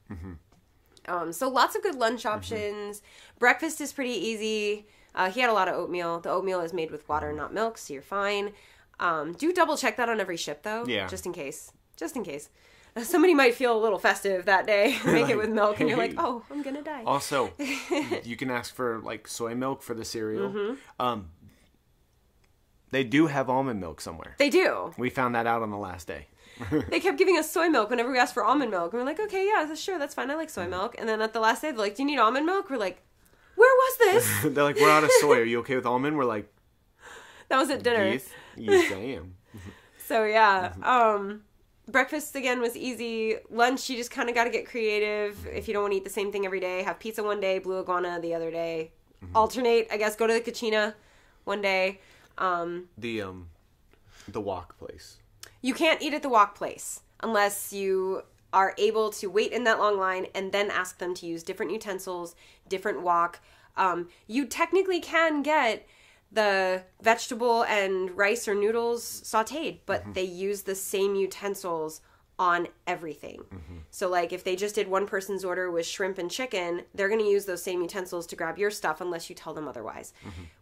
Um, so lots of good lunch options. Breakfast is pretty easy. Uh, he had a lot of oatmeal. The oatmeal is made with water, not milk, so you're fine. Um, do double check that on every ship, though, Yeah. just in case. Just in case. (laughs) Somebody might feel a little festive that day, (laughs) make it with milk, and you're like, (laughs) "Oh, I'm gonna die." Also, you can ask for like soy milk for the cereal. Mm-hmm. Um, they do have almond milk somewhere. They do. We found that out on the last day. (laughs) they kept giving us soy milk whenever we asked for almond milk. And we're like, okay, yeah, sure, that's fine. I like soy milk. And then at the last day, they're like, do you need almond milk? We're like, where was this? (laughs) They're like, "We're out of soy. Are you (laughs) okay with almond?" We're like, that was at dinner. "Yes, yes, I am." So yeah, Mm-hmm. um, breakfast again was easy. Lunch, you just kind of got to get creative. If you don't want to eat the same thing every day, have pizza one day, blue iguana the other day. Mm-hmm. Alternate, I guess. Go to the Kachina one day. Um, The um, the wok place. you can't eat at the wok place unless you are able to wait in that long line and then ask them to use different utensils, different wok. Um, you technically can get the vegetable and rice or noodles sauteed, but they use the same utensils on everything. So, like, if they just did one person's order with shrimp and chicken, they're going to use those same utensils to grab your stuff unless you tell them otherwise.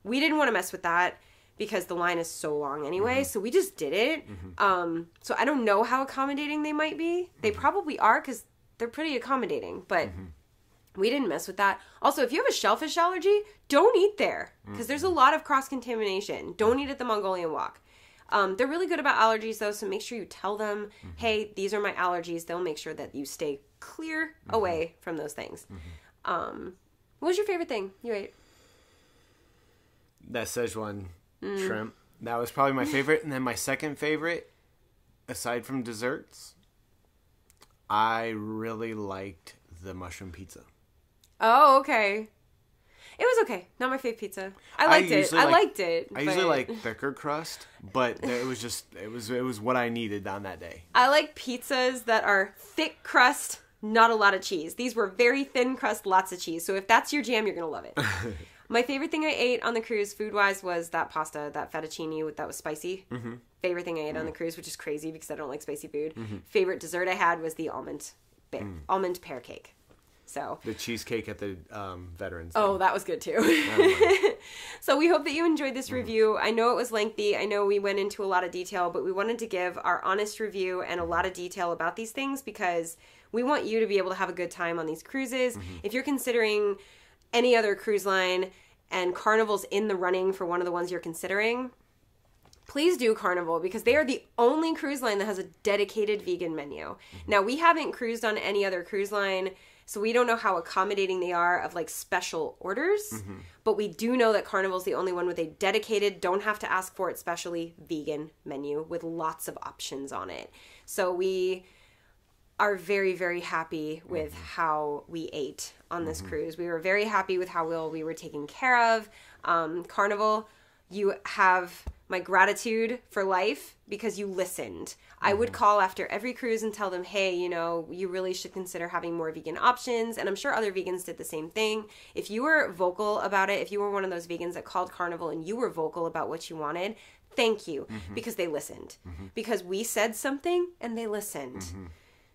We didn't want to mess with that because the line is so long anyway, mm-hmm. so we just did it. Mm-hmm. Um, so I don't know how accommodating they might be. They mm-hmm. probably are because they're pretty accommodating, but we didn't mess with that. Also, if you have a shellfish allergy, don't eat there because there's a lot of cross contamination. Don't eat at the Mongolian Wok. Um, they're really good about allergies though, so make sure you tell them, hey, these are my allergies. They'll make sure that you stay clear away from those things. Um, what was your favorite thing you ate? That Szechuan Mm. shrimp. That was probably my favorite, and then my second favorite, aside from desserts, I really liked the mushroom pizza. Oh, okay. It was okay. Not my favorite pizza. I liked it. usually I liked it. I usually like thicker crust, but it was just it was it was what I needed on that day. I like pizzas that are thick crust, not a lot of cheese. These were very thin crust, lots of cheese. So if that's your jam, you're gonna love it. (laughs) my favorite thing I ate on the cruise, food wise, was that pasta, that fettuccine that was spicy. Mm-hmm. Favorite thing I ate on the mm. cruise, which is crazy because I don't like spicy food. Mm-hmm. Favorite dessert I had was the almond, ba- mm. almond pear cake. So The cheesecake at the um, veterans. Oh, that was good too. Oh, (laughs) so we hope that you enjoyed this mm. review. I know it was lengthy. I know we went into a lot of detail, but we wanted to give our honest review and a lot of detail about these things because we want you to be able to have a good time on these cruises. Mm-hmm. If you're considering any other cruise line and Carnival's in the running for one of the ones you're considering, please do Carnival because they are the only cruise line that has a dedicated vegan menu. Mm-hmm. Now, we haven't cruised on any other cruise line, so we don't know how accommodating they are of like special orders, mm-hmm. but we do know that Carnival's the only one with a dedicated, don't have to ask for it specially vegan menu with lots of options on it. So we are very very happy with mm-hmm. how we ate on this mm-hmm. cruise. We were very happy with how well we were taken care of. Um, Carnival, you have my gratitude for life because you listened. I would mm-hmm. call after every cruise and tell them, hey, you know, you really should consider having more vegan options. And I'm sure other vegans did the same thing. If you were vocal about it, if you were one of those vegans that called Carnival and you were vocal about what you wanted, thank you because they listened. Because we said something and they listened.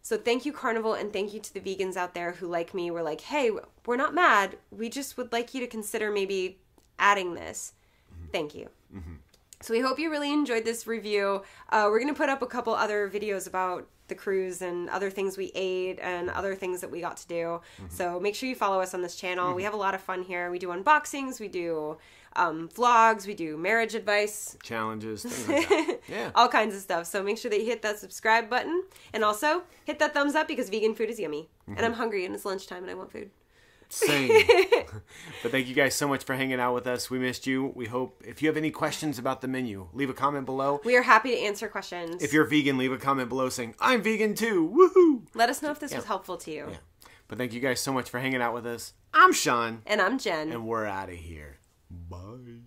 So thank you, Carnival, and thank you to the vegans out there who, like me, were like, hey, we're not mad. We just would like you to consider maybe adding this. Mm-hmm. Thank you. Mm-hmm. So we hope you really enjoyed this review. Uh, we're going to put up a couple other videos about the cruise and other things we ate and other things that we got to do. Mm-hmm. So make sure you follow us on this channel. We have a lot of fun here. We do unboxings, we do um, vlogs, we do marriage advice, Challenges, like. (laughs) Yeah. all kinds of stuff. So make sure that you hit that subscribe button and also hit that thumbs up because vegan food is yummy. And I'm hungry and it's lunchtime and I want food. Same. (laughs) but thank you guys so much for hanging out with us. We missed you. We hope if you have any questions about the menu, leave a comment below. We are happy to answer questions. If you're vegan, leave a comment below saying, I'm vegan too. Woohoo! Let us know if this was helpful to you. Yeah. But thank you guys so much for hanging out with us. I'm Sean, And I'm Jen. and we're out of here. Bye.